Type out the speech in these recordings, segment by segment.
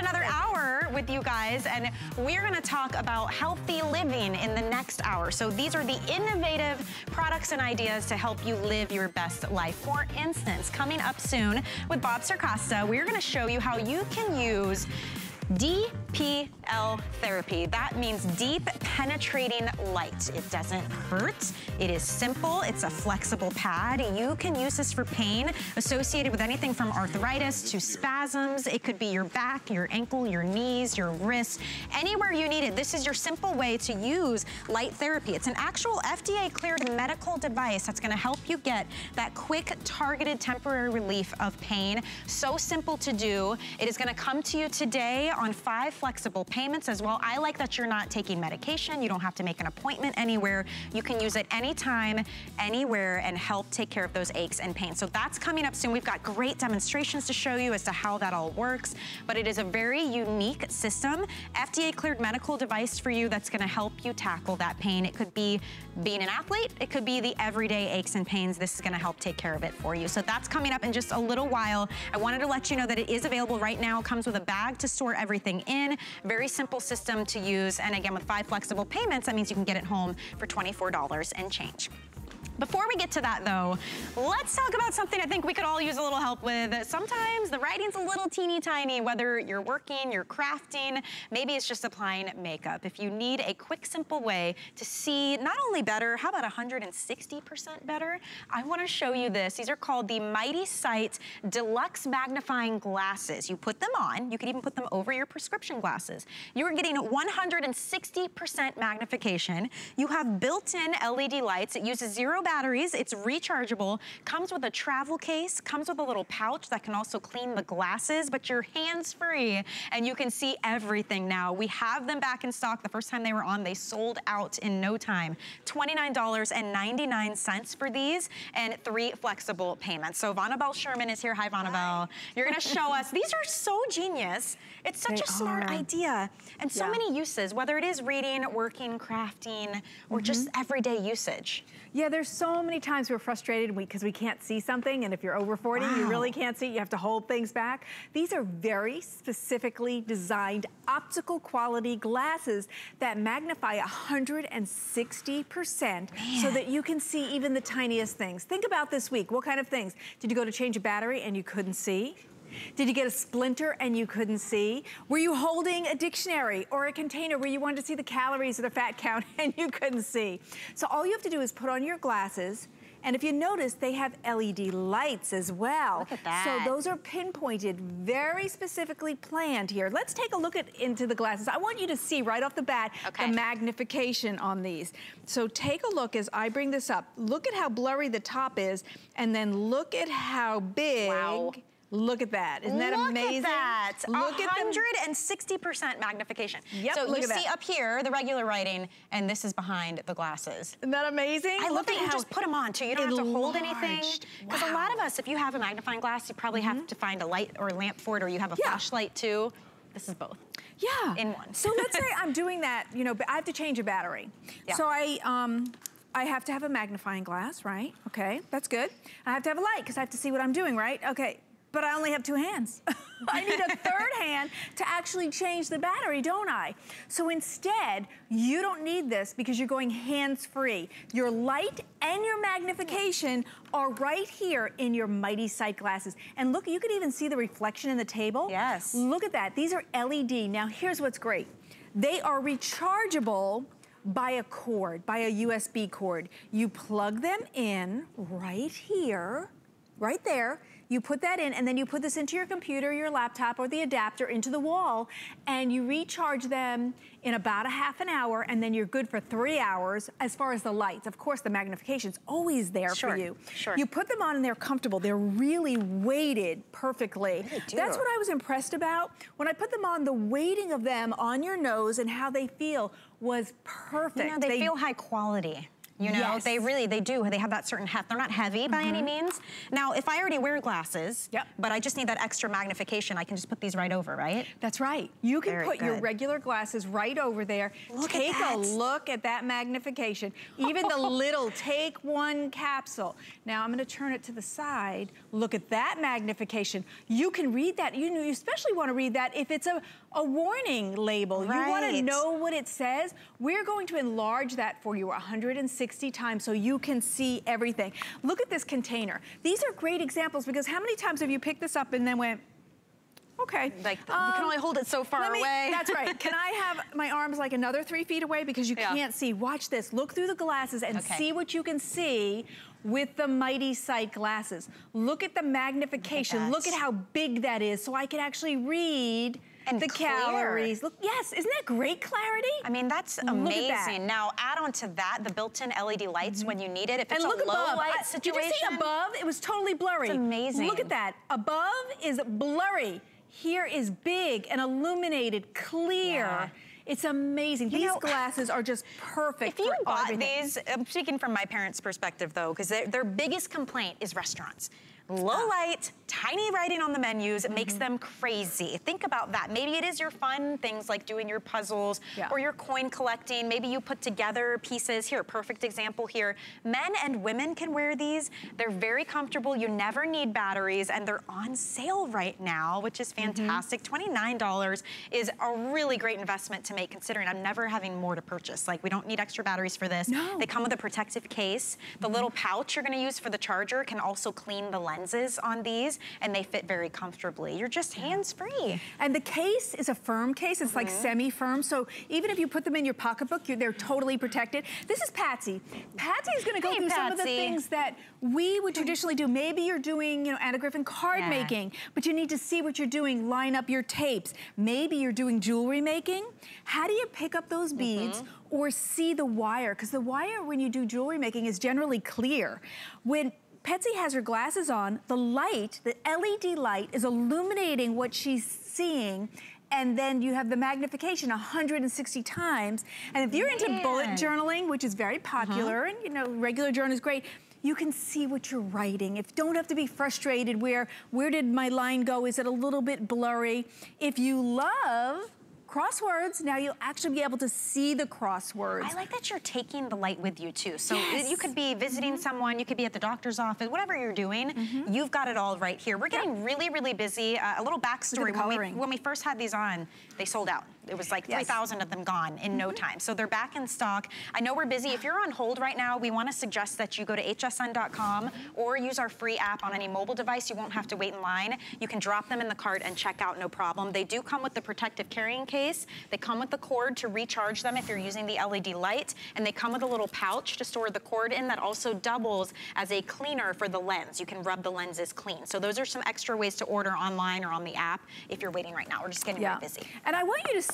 another hour with you guys, and we're gonna talk about healthy living in the next hour. So these are the innovative products and ideas to help you live your best life. For instance, coming up soon with Bob Circosta, we're gonna show you how you can use DPL therapy. That means deep penetrating light. It doesn't hurt. It is simple. It's a flexible pad. You can use this for pain associated with anything from arthritis to spasms. It could be your back, your ankle, your knees, your wrists, anywhere you need it. This is your simple way to use light therapy. It's an actual FDA cleared medical device that's gonna help you get that quick targeted temporary relief of pain. So simple to do. It is gonna come to you today on five flexible payments as well. I like that you're not taking medication. You don't have to make an appointment anywhere. You can use it anytime, anywhere, and help take care of those aches and pains. So that's coming up soon. We've got great demonstrations to show you as to how that all works, but it is a very unique system. FDA cleared medical device for you that's gonna help you tackle that pain. It could be being an athlete, it could be the everyday aches and pains. This is gonna help take care of it for you. So that's coming up in just a little while. I wanted to let you know that it is available right now. It comes with a bag to store everything everything in. Very simple system to use. And again, with five flexible payments, that means you can get it home for $24 and change. Before we get to that though, let's talk about something I think we could all use a little help with. Sometimes the writing's a little teeny tiny, whether you're working, you're crafting, maybe it's just applying makeup. If you need a quick, simple way to see not only better, how about 160% better? I wanna show you this. These are called the Mighty Sight Deluxe Magnifying Glasses. You put them on, you could even put them over your prescription glasses. You're getting 160% magnification. You have built-in LED lights. It uses zero batteries, it's rechargeable, comes with a travel case, comes with a little pouch that can also clean the glasses, but you're hands-free and you can see everything now. We have them back in stock. The first time they were on, they sold out in no time. $29.99 for these and three flexible payments. So Vonabelle Sherman is here. Hi, Vonabelle. You're gonna show us, these are so genius. It's such they a smart are. idea. And so yeah. many uses, whether it is reading, working, crafting, or mm -hmm. just everyday usage. Yeah, there's so many times we're frustrated because we, we, can't see something, and if you're over 40, wow. you really can't see, you have to hold things back. These are very specifically designed optical quality glasses that magnify 160% so that you can see even the tiniest things. Think about this week, what kind of things? Did you go to change a battery and you couldn't see? Did you get a splinter and you couldn't see? Were you holding a dictionary or a container where you wanted to see the calories or the fat count and you couldn't see? So all you have to do is put on your glasses, and if you notice, they have LED lights as well. Look at that. So those are pinpointed, very specifically planned here. Let's take a look at into the glasses. I want you to see right off the bat okay. the magnification on these. So take a look as I bring this up. Look at how blurry the top is, and then look at how big wow. Look at that. Isn't that look amazing? Look at that. Look 160% magnification. Yep, so you see that. up here the regular writing, and this is behind the glasses. Isn't that amazing? I love that you just put them on too. You don't have to hold anything. Because wow. a lot of us, if you have a magnifying glass, you probably mm -hmm. have mm-hmm. to find a light or a lamp for it, or you have a yeah. flashlight too. This is both. Yeah. In one. so let's say I'm doing that, you know, I have to change a battery. Yeah. So I, um, I have to have a magnifying glass, right? Okay, that's good. I have to have a light because I have to see what I'm doing, right? Okay, but I only have two hands. I need a third hand to actually change the battery, don't I? So instead, you don't need this because you're going hands-free. Your light and your magnification are right here in your Mighty Sight glasses. And look, you can even see the reflection in the table. Yes. Look at that. These are LED. Now, here's what's great. They are rechargeable by a cord, by a USB cord. You plug them in right here, right there, you put that in and then you put this into your computer, your laptop, or the adapter into the wall and you recharge them in about a half an hour and then you're good for three hours as far as the lights. Of course, the magnification's always there sure, for you. Sure. You put them on and they're comfortable. They're really weighted perfectly. That's what I was impressed about. When I put them on, the weighting of them on your nose and how they feel was perfect. You know, they, they feel high quality. You know, yes. they really, they do. They have that certain heft. They're not heavy by mm -hmm. any mm-hmm. means. Now, if I already wear glasses, yep. but I just need that extra magnification, I can just put these right over, right? That's right. You can Very put good. your regular glasses right over there. Look take a look at that magnification. Even the little, take one capsule. Now, I'm gonna turn it to the side. Look at that magnification. You can read that. You, you especially wanna read that if it's a, a warning label. Right. You wanna know what it says. We're going to enlarge that for you 160 times so you can see everything. Look at this container. These are great examples because how many times have you picked this up and then went, Okay. Like, the, um, you can only hold it so far me, away. That's right. Can I have my arms like another three feet away because you yeah. can't see? Watch this. Look through the glasses and okay. see what you can see with the Mighty Sight glasses. Look at the magnification. Look at, Look at how big that is so I can actually read and the clear. calories. Look, yes, isn't that great clarity? I mean, that's amazing. That. Now, add on to that the built-in LED lights mm -hmm. when you need it. If it's and look a low above. light situation. Did you see above? It was totally blurry. It's amazing. Look at that. Above is blurry. Here is big and illuminated, clear. Yeah. It's amazing. You these know, glasses are just perfect If you bought everything. these, I'm speaking from my parents' perspective though, because their biggest complaint is restaurants low light, tiny writing on the menus mm -hmm. makes them crazy. Think about that. Maybe it is your fun things like doing your puzzles yeah. or your coin collecting. Maybe you put together pieces. Here, perfect example here. Men and women can wear these. They're very comfortable. You never need batteries and they're on sale right now, which is mm-hmm. fantastic. Mm -hmm. $29 is a really great investment to make considering I'm never having more to purchase. Like we don't need extra batteries for this. No. They come with a protective case. The mm -hmm. little pouch you're gonna use for the charger can also clean the lenses on these and they fit very comfortably. You're just hands-free. And the case is a firm case. It's mm -hmm. like mm-hmm. semi-firm. So even if you put them in your pocketbook, they're totally protected. This is Patsy. Patsy is gonna go hey, through Patsy. some of the things that we would traditionally do. Maybe you're doing, you know, Anna Griffin card yeah. making, but you need to see what you're doing, line up your tapes. Maybe you're doing jewelry making. How do you pick up those beads? Mm -hmm or see the wire, because the wire when you do jewelry making is generally clear. When Petsy has her glasses on. The light, the LED light, is illuminating what she's seeing and then you have the magnification 160 times. And if you're Man. into bullet journaling, which is very popular, uh -huh. and you know, regular journal is great, you can see what you're writing. If don't have to be frustrated where, where did my line go? Is it a little bit blurry? If you love crosswords, now you'll actually be able to see the crosswords. I like that you're taking the light with you too. So yes. you could be visiting mm -hmm. someone, you could be at the doctor's office, whatever you're doing, mm -hmm. you've got it all right here. We're getting yep. really, really busy. Uh, a little backstory, when we, when we first had these on, they sold out. It was like 3,000 yes. of them gone in mm -hmm. no mm-hmm. time. So they're back in stock. I know we're busy. If you're on hold right now, we want to suggest that you go to hsn.com or use our free app on any mobile device. You won't have to wait in line. You can drop them in the cart and check out, no problem. They do come with the protective carrying case. They come with the cord to recharge them if you're using the LED light. And they come with a little pouch to store the cord in that also doubles as a cleaner for the lens. You can rub the lenses clean. So those are some extra ways to order online or on the app if you're waiting right now. We're just getting yeah. very busy. And I want you to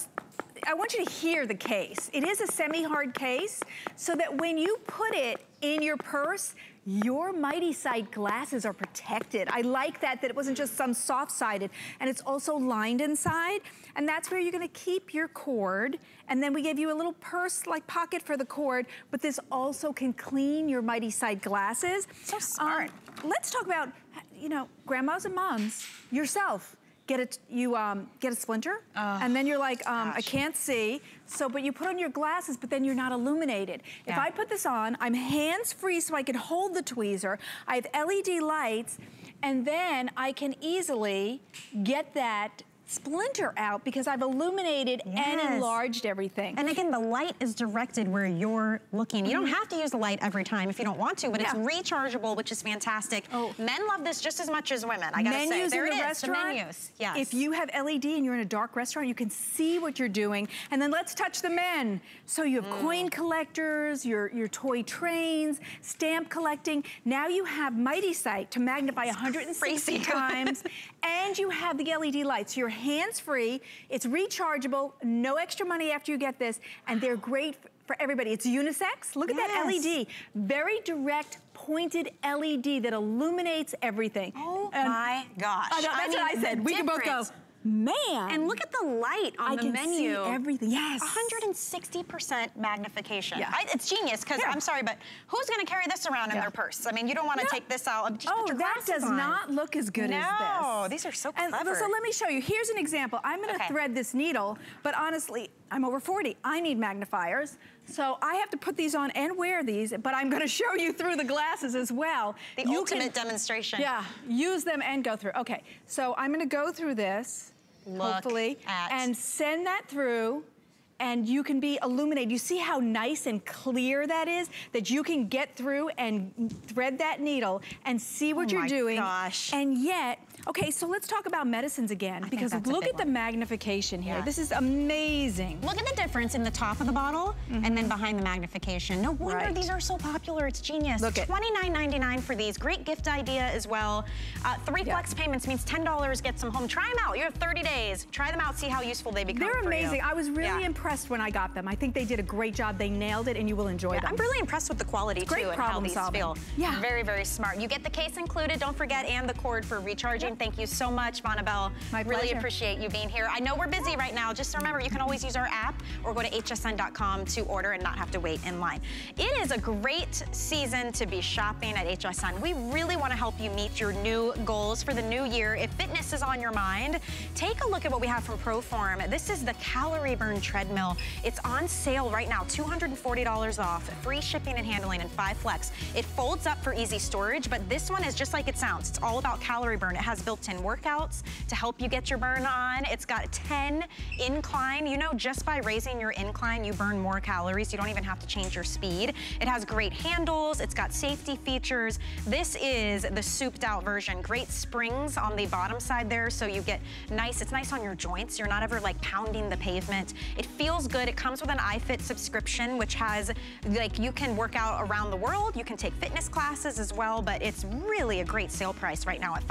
I want you to hear the case. It is a semi-hard case so that when you put it in your purse, your Mighty Sight glasses are protected. I like that, that it wasn't just some soft-sided, and it's also lined inside, and that's where you're gonna keep your cord, and then we give you a little purse-like pocket for the cord, but this also can clean your Mighty Sight glasses. So smart. Um, let's talk about, you know, grandmas and moms, yourself get it, you um, get a splinter, oh, and then you're like, um, I can't see. So, but you put on your glasses, but then you're not illuminated. Yeah. If I put this on, I'm hands-free so I can hold the tweezer. I have LED lights, and then I can easily get that splinter out because I've illuminated yes. and enlarged everything. And again, the light is directed where you're looking. You don't mm-hmm. have to use the light every time if you don't want to, but yeah. it's rechargeable, which is fantastic. Oh. Men love this just as much as women, I gotta menus say. There in it the is, restaurant, the menus. Yes. If you have LED and you're in a dark restaurant, you can see what you're doing. And then let's touch the men. So you have mm. coin collectors, your, your toy trains, stamp collecting. Now you have Mighty Sight to magnify 160 times. and you have the LED lights. Your hands-free, it's rechargeable, no extra money after you get this, and they're great for everybody. It's unisex. Look yes. at that LED. Very direct, pointed LED that illuminates everything. Oh um, my gosh. that's I mean, what I said. We can both go, Man. And look at the light on I the can menu. see everything. Yes. 160% magnification. Yeah. I, it's genius because Yeah. I'm sorry, but who's going to carry this around in Yeah. their purse? I mean, you don't want to No. take this out. Just oh, put your that does on. not look as good as this. No, these are so clever. and so let me show you. Here's an example. I'm going to Okay. thread this needle, but honestly, I'm over 40. I need magnifiers. So I have to put these on and wear these, but I'm going to show you through the glasses as well. The You ultimate can- demonstration. Yeah, use them and go through. Okay, so I'm going to go through this, Look hopefully, at- and send that through. And you can be illuminated. You see how nice and clear that is? That you can get through and thread that needle and see what Oh you're my doing. gosh. And yet, okay, so let's talk about medicines again. think because look big at the magnification here. Yeah. This is amazing. Look at the difference in the top of the bottle and then behind the magnification. No wonder. Right. these are so popular. It's genius. Look it. $29.99 for these. Great gift idea as well. Uh, three Yeah. flex payments means $10 gets them home. Try them out. You have 30 days. Try them out. See how useful they become They're for you. amazing. I was really Yeah. impressed when I got them. I think they did a great job. They nailed it and you will enjoy them. I'm really impressed with the quality great too and how these solving. feel. Yeah. Very, very smart. You get the case included, don't forget, and the cord for recharging. Thank you so much, Vonabelle. My Really appreciate you being here. I know we're busy right now. Just remember, you can always use our app or go to hsn.com to order and not have to wait in line. It is a great season to be shopping at HSN. We really want to help you meet your new goals for the new year. If fitness is on your mind, take a look at what we have from Proform. This is the Calorie Burn Treadmill. It's on sale right now, $240 off, free shipping and handling, and five flex. It folds up for easy storage, but this one is just like it sounds. It's all about calorie burn. It has built-in workouts to help you get your burn on. It's got 10 incline. You know, just by raising your incline, you burn more calories. You don't even have to change your speed. It has great handles. It's got safety features. This is the souped out version. Great springs on the bottom side there, so you get nice. It's nice on your joints. You're not ever like pounding the pavement. It feels good. It comes with an iFit subscription, which has like you can work out around the world. You can take fitness classes as well, but it's really a great sale price right now at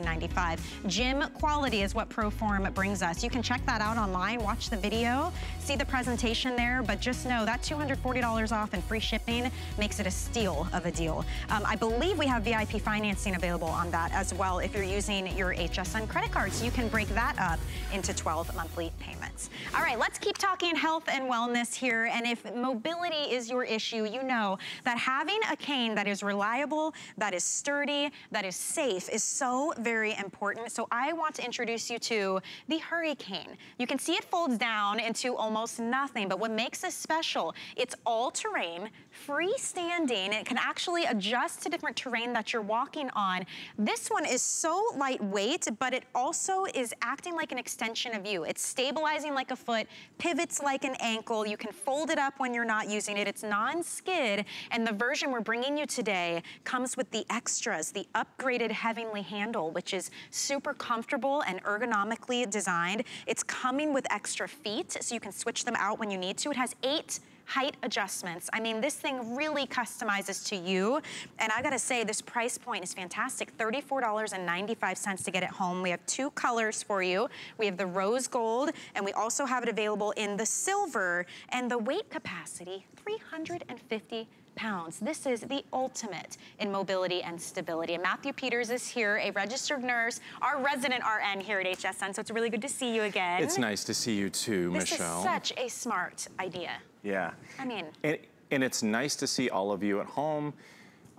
$599.95. Gym quality is what Proform brings us. You can check that out online, watch the video, see the presentation there, but just know that $240 off and free shipping makes it a steal of a deal. Um, I believe we have VIP financing available on that as well if you're using your HSN credit cards, you can break that up into 12 monthly payments. All right, let's keep talking health and wellness here, and if mobility is your issue, you know that having a cane that is reliable, that is sturdy, that is safe is so very important. So I want to introduce you to the HurryCane. You can see it folds down into almost nothing, but what makes this special, it's all terrain, freestanding. It can actually adjust to different terrain that you're walking on. This one is so lightweight, but it also is acting like an extension of you. It's stabilizing like a foot, pivots like an ankle. You can fold it up when you're not using it. It's non-skid, and the version we're bringing you today comes with the extras, the upgraded Heavenly handle, which is super comfortable and ergonomically designed. It's coming with extra feet, so you can switch them out when you need to. It has eight height adjustments. I mean, this thing really customizes to you. And I gotta say, this price point is fantastic. $34.95 to get it home. We have two colors for you. We have the rose gold, and we also have it available in the silver. And the weight capacity, 350 pounds. This is the ultimate in mobility and stability. And Matthew Peters is here, a registered nurse, our resident RN here at HSN, so it's really good to see you again. It's nice to see you too, This Michelle. is such a smart idea. yeah. I mean- and, and it's nice to see all of you at home.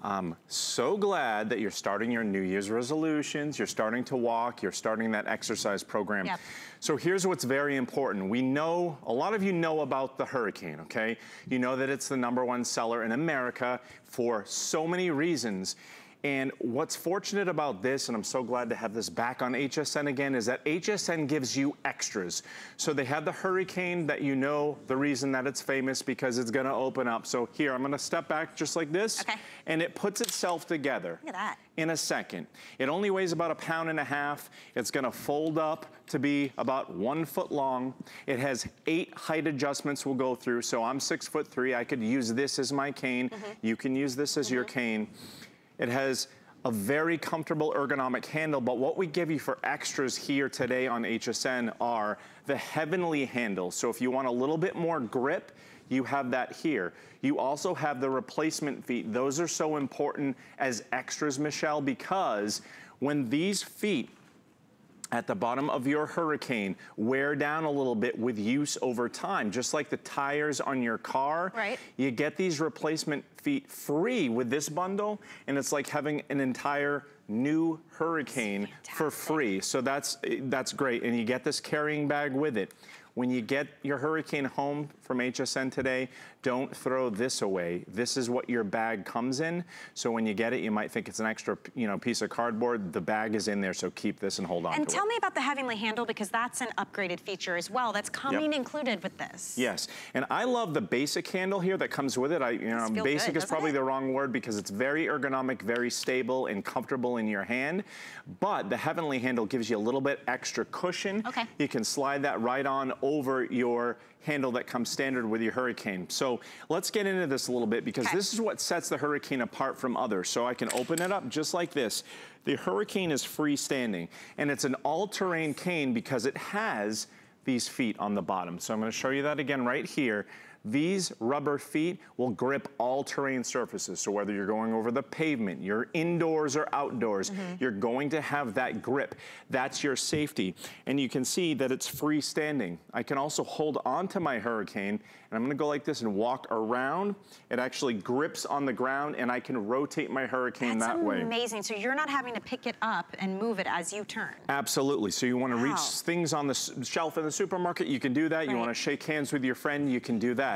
I'm so glad that you're starting your New Year's resolutions, you're starting to walk, you're starting that exercise program. Yep. So here's what's very important. We know, a lot of you know about the HurryCane, okay? You know that it's the number one seller in America for so many reasons. And what's fortunate about this, and I'm so glad to have this back on HSN again, is that HSN gives you extras. So they have the HurryCane that you know the reason that it's famous because it's gonna open up. So here, I'm gonna step back just like this. Okay. And it puts itself together. Look at that. In a second. It only weighs about a pound and a half. It's gonna fold up to be about one foot long. It has eight height adjustments we'll go through. So I'm six foot three. I could use this as my cane. Mm-hmm. You can use this as your cane. It has a very comfortable ergonomic handle, but what we give you for extras here today on HSN are the Heavenly handle. So if you want a little bit more grip, you have that here. You also have the replacement feet. Those are so important as extras, Michelle, because when these feet at the bottom of your HurryCane wear down a little bit with use over time. Just like the tires on your car, right. you get these replacement feet free with this bundle, and it's like having an entire new HurryCane for free. So that's, that's great, and you get this carrying bag with it. When you get your HurryCane home from HSN today, don't throw this away. This is what your bag comes in. So when you get it, you might think it's an extra you know, piece of cardboard. The bag is in there, so keep this and hold on and to it. And tell me about the Heavenly Handle because that's an upgraded feature as well. That's coming yep. included with this. Yes, and I love the basic handle here that comes with it. I, you know, basic good, is probably it? the wrong word because it's very ergonomic, very stable and comfortable in your hand. But the Heavenly Handle gives you a little bit extra cushion. Okay. You can slide that right on over your handle that comes standard with your HurryCane. So let's get into this a little bit because okay. this is what sets the HurryCane apart from others. So I can open it up just like this. The HurryCane is freestanding and it's an all-terrain cane because it has these feet on the bottom. So I'm gonna show you that again right here. These rubber feet will grip all terrain surfaces. So whether you're going over the pavement, you're indoors or outdoors, mm -hmm. you're going to have that grip. That's your safety. And you can see that it's freestanding. I can also hold onto my HurryCane and I'm gonna go like this and walk around. It actually grips on the ground and I can rotate my HurryCane That's that way. That's amazing. So you're not having to pick it up and move it as you turn. Absolutely. So you wanna wow. reach things on the shelf in the supermarket, you can do that. Right. You wanna shake hands with your friend, you can do that.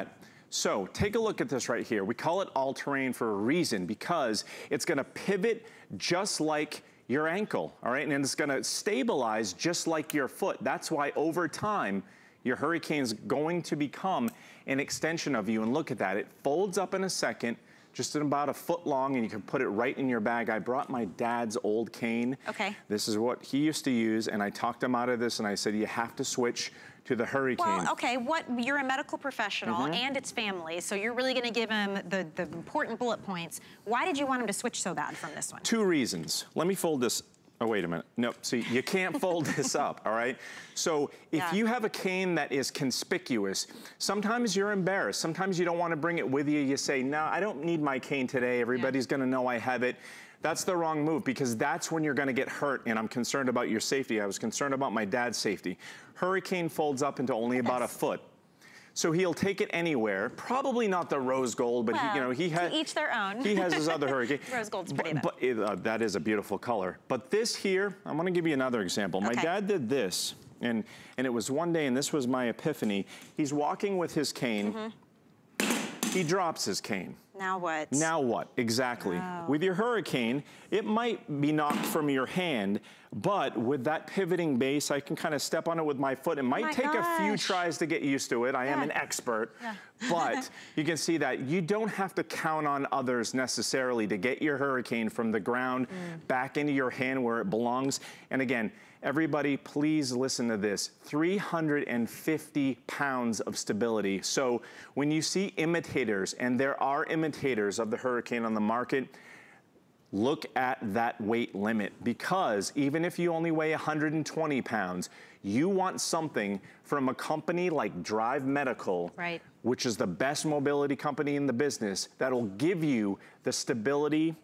So take a look at this right here. We call it all-terrain for a reason because it's gonna pivot just like your ankle, all right? And it's gonna stabilize just like your foot. That's why over time, your HurryCane's going to become an extension of you. And look at that, it folds up in a second, just in about a foot long and you can put it right in your bag. I brought my dad's old cane. Okay. This is what he used to use and I talked him out of this and I said, you have to switch to the HurryCane. Well, okay, what you're a medical professional mm -hmm. and it's family, so you're really gonna give him the, the important bullet points. Why did you want him to switch so bad from this one? Two reasons. Let me fold this Oh, wait a minute. No, see, you can't fold this up, all right? So if yeah. you have a cane that is conspicuous, sometimes you're embarrassed. Sometimes you don't want to bring it with you. You say, no, I don't need my cane today. Everybody's yeah. going to know I have it. That's the wrong move because that's when you're gonna get hurt and I'm concerned about your safety. I was concerned about my dad's safety. HurryCane folds up into only about a foot. So he'll take it anywhere. Probably not the rose gold, but well, he, you know, he has each their own. he has his other HurryCane. rose gold's pretty but, but it, uh, that is a beautiful color. But this here, I'm gonna give you another example. Okay. My dad did this, and and it was one day, and this was my epiphany. He's walking with his cane. Mm -hmm. He drops his cane. Now what? Now what, exactly. Oh. With your HurryCane, it might be knocked from your hand, but with that pivoting base, I can kind of step on it with my foot. It might oh take gosh. a few tries to get used to it. I yeah. am an expert, yeah. but you can see that you don't have to count on others necessarily to get your HurryCane from the ground mm. back into your hand where it belongs. And again, Everybody, please listen to this. 350 pounds of stability. So when you see imitators, and there are imitators of the HurryCane on the market, look at that weight limit because even if you only weigh 120 pounds, you want something from a company like Drive Medical, right. which is the best mobility company in the business, that'll give you the stability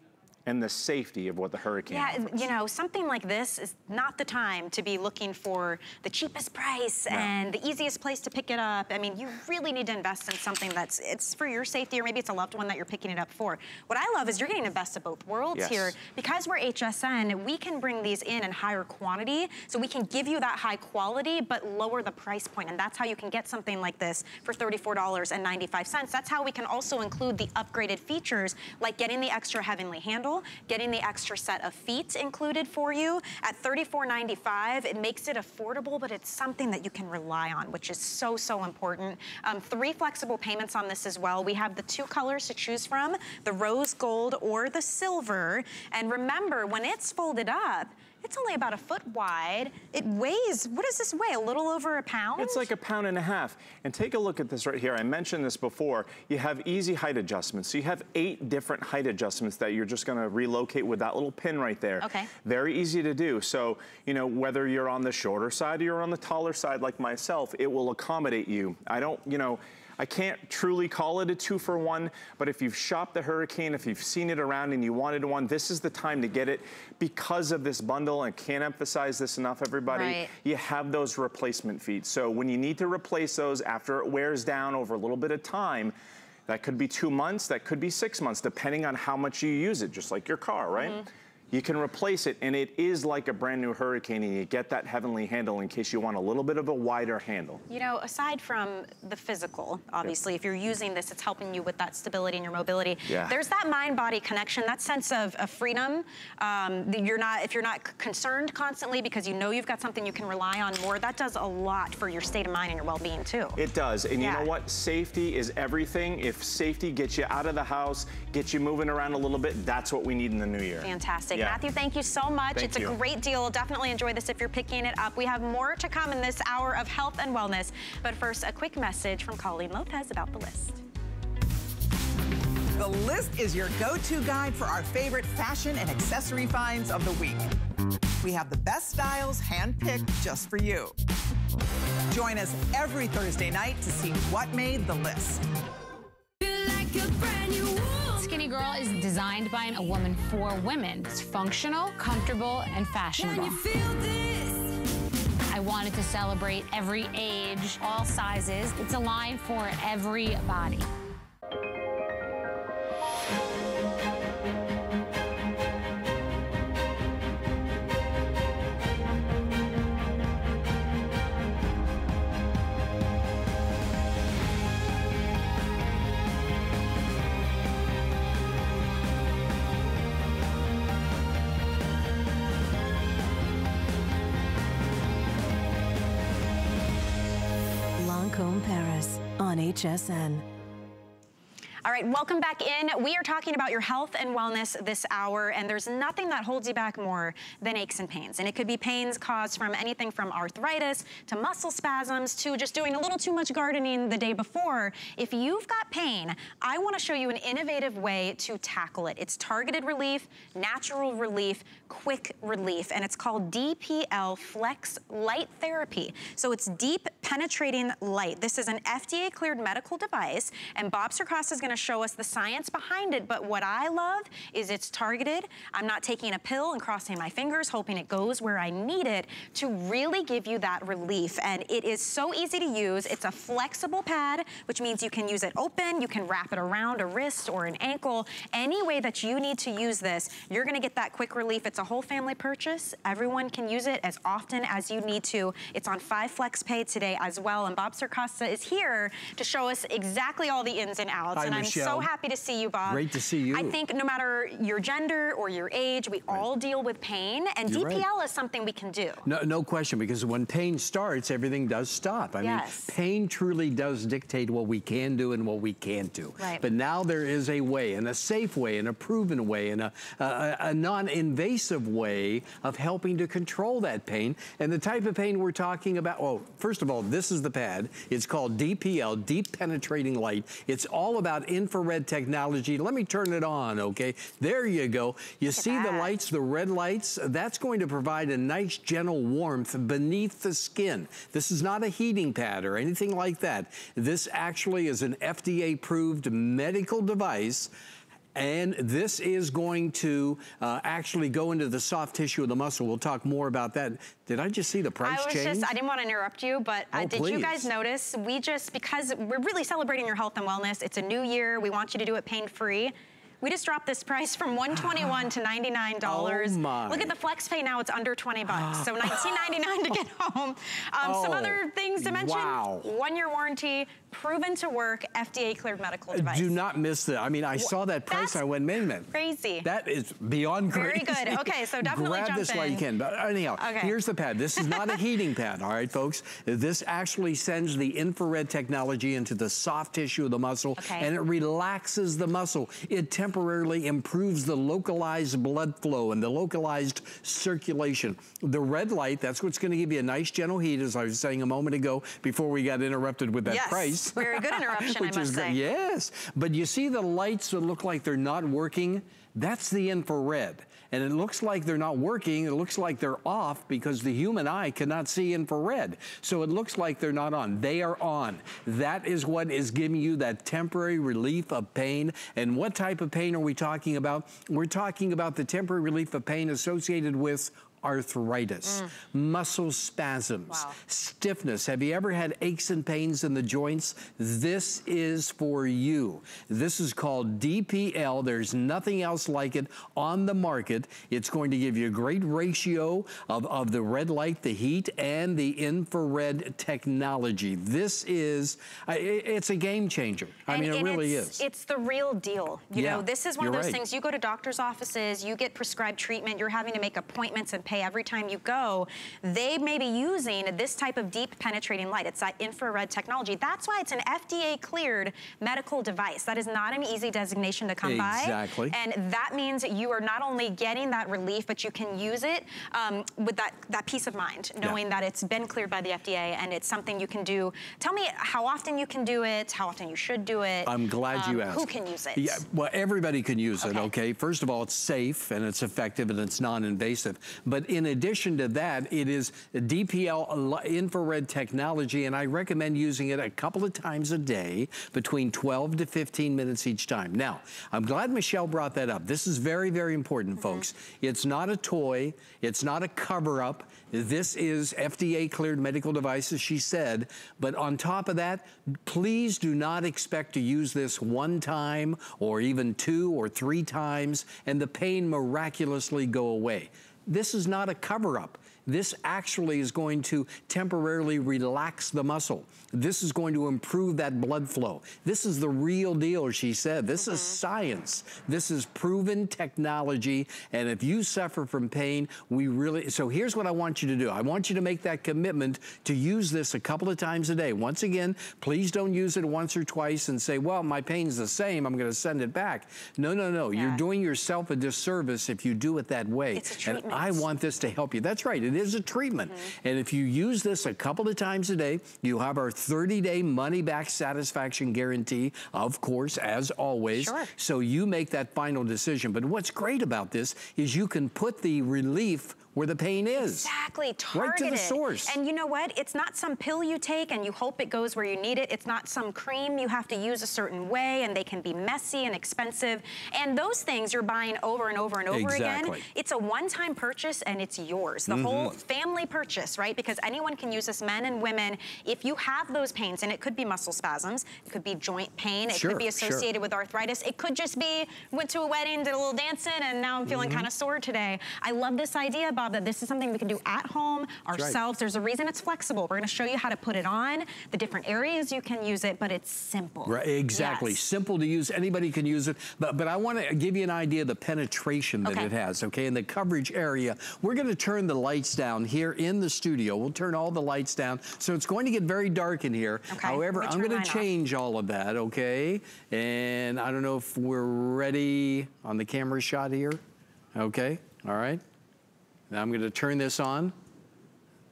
and the safety of what the HurryCane Yeah, offers. you know, something like this is not the time to be looking for the cheapest price no. and the easiest place to pick it up. I mean, you really need to invest in something that's, it's for your safety or maybe it's a loved one that you're picking it up for. What I love is you're getting the best of both worlds yes. here. Because we're HSN, we can bring these in in higher quantity, so we can give you that high quality, but lower the price. And that's how you can get something like this for $34.95. That's how we can also include the upgraded features, like getting the extra heavenly handle, getting the extra set of feet included for you. At $34.95, it makes it affordable, but it's something that you can rely on, which is so, so important. Um, three flexible payments on this as well. We have the two colors to choose from, the rose gold or the silver. And remember, when it's folded up, it's only about a foot wide. It weighs, what does this weigh? A little over a pound? It's like a pound and a half. And take a look at this right here. I mentioned this before. You have easy height adjustments. So you have eight different height adjustments that you're just gonna relocate with that little pin right there. Okay. Very easy to do. So, you know, whether you're on the shorter side or you're on the taller side like myself, it will accommodate you. I don't, you know, I can't truly call it a two for one, but if you've shopped the HurryCane, if you've seen it around and you wanted one, this is the time to get it because of this bundle and can't emphasize this enough, everybody, right. you have those replacement feet. So when you need to replace those after it wears down over a little bit of time, that could be two months, that could be six months, depending on how much you use it, just like your car, right? Mm -hmm you can replace it and it is like a brand new HurryCane and you get that heavenly handle in case you want a little bit of a wider handle. You know, aside from the physical, obviously, yep. if you're using this, it's helping you with that stability and your mobility. Yeah. There's that mind-body connection, that sense of, of freedom. Um, you're not, if you're not concerned constantly because you know you've got something you can rely on more, that does a lot for your state of mind and your well-being too. It does, and yeah. you know what? Safety is everything. If safety gets you out of the house, gets you moving around a little bit, that's what we need in the new year. Fantastic. Yeah. Matthew, thank you so much. Thank it's you. a great deal. Definitely enjoy this if you're picking it up. We have more to come in this hour of health and wellness. But first, a quick message from Colleen Lopez about the list. The list is your go-to guide for our favorite fashion and accessory finds of the week. We have the best styles handpicked just for you. Join us every Thursday night to see what made the list. Skinny Girl is designed by a woman for women. It's functional, comfortable, and fashionable. I wanted to celebrate every age, all sizes. It's a line for every body. HSN. All right, welcome back in. We are talking about your health and wellness this hour, and there's nothing that holds you back more than aches and pains. And it could be pains caused from anything from arthritis to muscle spasms to just doing a little too much gardening the day before. If you've got pain, I wanna show you an innovative way to tackle it. It's targeted relief, natural relief, quick relief, and it's called DPL Flex Light Therapy. So it's deep penetrating light. This is an FDA cleared medical device, and Bob Circosta is gonna gonna show us the science behind it, but what I love is it's targeted. I'm not taking a pill and crossing my fingers, hoping it goes where I need it to really give you that relief. And it is so easy to use. It's a flexible pad, which means you can use it open, you can wrap it around a wrist or an ankle. Any way that you need to use this, you're gonna get that quick relief. It's a whole family purchase. Everyone can use it as often as you need to. It's on 5 Flex Pay today as well. And Bob Circosta is here to show us exactly all the ins and outs. And I'm Michelle. so happy to see you, Bob. Great to see you. I think no matter your gender or your age, we right. all deal with pain, and You're DPL right. is something we can do. No, no question, because when pain starts, everything does stop. I yes. mean, pain truly does dictate what we can do and what we can't do. Right. But now there is a way, and a safe way, and a proven way, and a, a, a non-invasive way of helping to control that pain. And the type of pain we're talking about, well, first of all, this is the pad. It's called DPL, Deep Penetrating Light. It's all about infrared technology. Let me turn it on, okay? There you go. You see the lights, the red lights? That's going to provide a nice gentle warmth beneath the skin. This is not a heating pad or anything like that. This actually is an FDA-approved medical device and this is going to uh, actually go into the soft tissue of the muscle. We'll talk more about that. Did I just see the price I was change? Just, I didn't want to interrupt you, but uh, oh, did please. you guys notice? We just, because we're really celebrating your health and wellness, it's a new year. We want you to do it pain-free. We just dropped this price from 121 to $99. Oh my. Look at the flex pay now, it's under 20 bucks. So 19.99 to get home. Um, oh, some other things to mention. Wow. One year warranty, proven to work, FDA cleared medical uh, device. Do not miss that. I mean, I saw that price, That's I went, man, man. Crazy. That is beyond crazy. Very good. Okay, so definitely Grab jump this in. while you can. But anyhow, okay. here's the pad. This is not a heating pad, all right, folks? This actually sends the infrared technology into the soft tissue of the muscle, okay. and it relaxes the muscle. It temporarily improves the localized blood flow and the localized circulation. The red light, that's what's gonna give you a nice gentle heat, as I was saying a moment ago, before we got interrupted with that yes. price. Very good interruption, Which I must is say. Yes, but you see the lights that look like they're not working? That's the infrared. And it looks like they're not working. It looks like they're off because the human eye cannot see infrared. So it looks like they're not on. They are on. That is what is giving you that temporary relief of pain. And what type of pain are we talking about? We're talking about the temporary relief of pain associated with arthritis, mm. muscle spasms, wow. stiffness. Have you ever had aches and pains in the joints? This is for you. This is called DPL. There's nothing else like it on the market. It's going to give you a great ratio of, of the red light, the heat, and the infrared technology. This is, it's a game changer. I and, mean, it really is. is. It's the real deal. You yeah, know, this is one of those right. things, you go to doctor's offices, you get prescribed treatment, you're having to make appointments and pay every time you go. They may be using this type of deep penetrating light. It's that infrared technology. That's why it's an FDA cleared medical device. That is not an easy designation to come exactly. by. And that means you are not only getting that relief, but you can use it um, with that, that peace of mind, knowing yeah. that it's been cleared by the FDA and it's something you can do. Tell me how often you can do it, how often you should do it. I'm glad um, you asked. Who can use it? Yeah, well, everybody can use okay. it, okay? First of all, it's safe and it's effective and it's non-invasive. But in addition to that, it is DPL infrared technology, and I recommend using it a couple of times a day, between 12 to 15 minutes each time. Now, I'm glad Michelle brought that up. This is very, very important, mm -hmm. folks. It's not a toy. It's not a cover-up. This is FDA cleared medical devices, she said. But on top of that, please do not expect to use this one time or even two or three times and the pain miraculously go away. This is not a cover up. This actually is going to temporarily relax the muscle. This is going to improve that blood flow. This is the real deal, she said. This mm -hmm. is mm-hmm. science. This is proven technology. And if you suffer from pain, we really, so here's what I want you to do. I want you to make that commitment to use this a couple of times a day. Once again, please don't use it once or twice and say, well, my pain's the same, I'm gonna send it back. No, no, no, yeah. you're doing yourself a disservice if you do it that way. It's a treatment. And I want this to help you. That's right, it is a treatment. Mm -hmm. And if you use this a couple of times a day, you have our 30-day money-back satisfaction guarantee, of course, as always. Sure. So you make that final decision. But what's great about this is you can put the relief where the pain is. Exactly, targeted. Right to the source. And you know what? It's not some pill you take and you hope it goes where you need it. It's not some cream you have to use a certain way and they can be messy and expensive. And those things you're buying over and over and over exactly. again. It's a one-time purchase and it's yours. The mm -hmm. whole family purchase, right? Because anyone can use this, men and women. If you have those pains, and it could be muscle spasms, it could be joint pain, it sure, could be associated sure. with arthritis, it could just be went to a wedding, did a little dancing, and now I'm feeling mm -hmm. kind of sore today. I love this idea, Bob, that this is something we can do at home ourselves. Right. There's a reason it's flexible. We're gonna show you how to put it on, the different areas you can use it, but it's simple. Right, exactly. Yes. Simple to use, anybody can use it. But, but I wanna give you an idea of the penetration that okay. it has, okay? In the coverage area, we're gonna turn the lights down here in the studio. We'll turn all the lights down. So it's going to get very dark in here. Okay. However, I'm gonna change off. all of that, okay? And I don't know if we're ready on the camera shot here. Okay, all right. Now I'm gonna turn this on.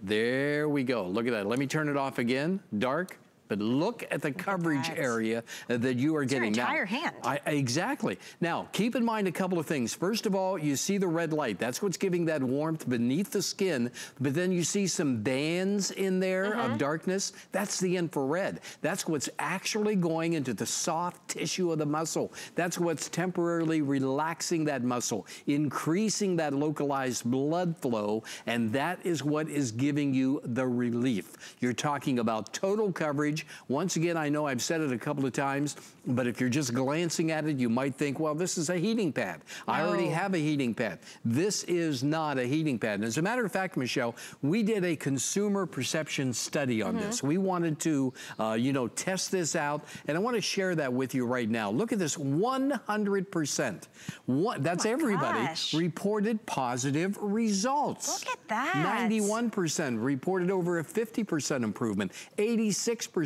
There we go. Look at that. Let me turn it off again. Dark. But look at the look coverage at area that you are it's getting your entire now. hand. I, exactly. Now, keep in mind a couple of things. First of all, you see the red light. That's what's giving that warmth beneath the skin. But then you see some bands in there of mm-hmm. darkness. That's the infrared. That's what's actually going into the soft tissue of the muscle. That's what's temporarily relaxing that muscle, increasing that localized blood flow, and that is what is giving you the relief. You're talking about total coverage once again, I know I've said it a couple of times, but if you're just glancing at it, you might think, well, this is a heating pad. No. I already have a heating pad. This is not a heating pad. And as a matter of fact, Michelle, we did a consumer perception study on mm -hmm. this. We wanted to, uh, you know, test this out. And I want to share that with you right now. Look at this, 100%. One, that's oh everybody gosh. reported positive results. Look at that. 91% reported over a 50% improvement. 86%,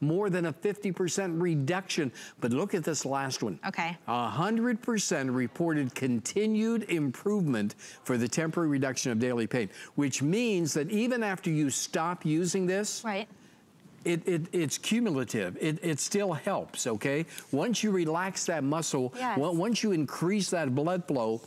more than a 50% reduction but look at this last one. Okay. 100% reported continued improvement for the temporary reduction of daily pain, which means that even after you stop using this, right. It, it, it's cumulative. It, it still helps, okay? Once you relax that muscle, yes. once you increase that blood flow,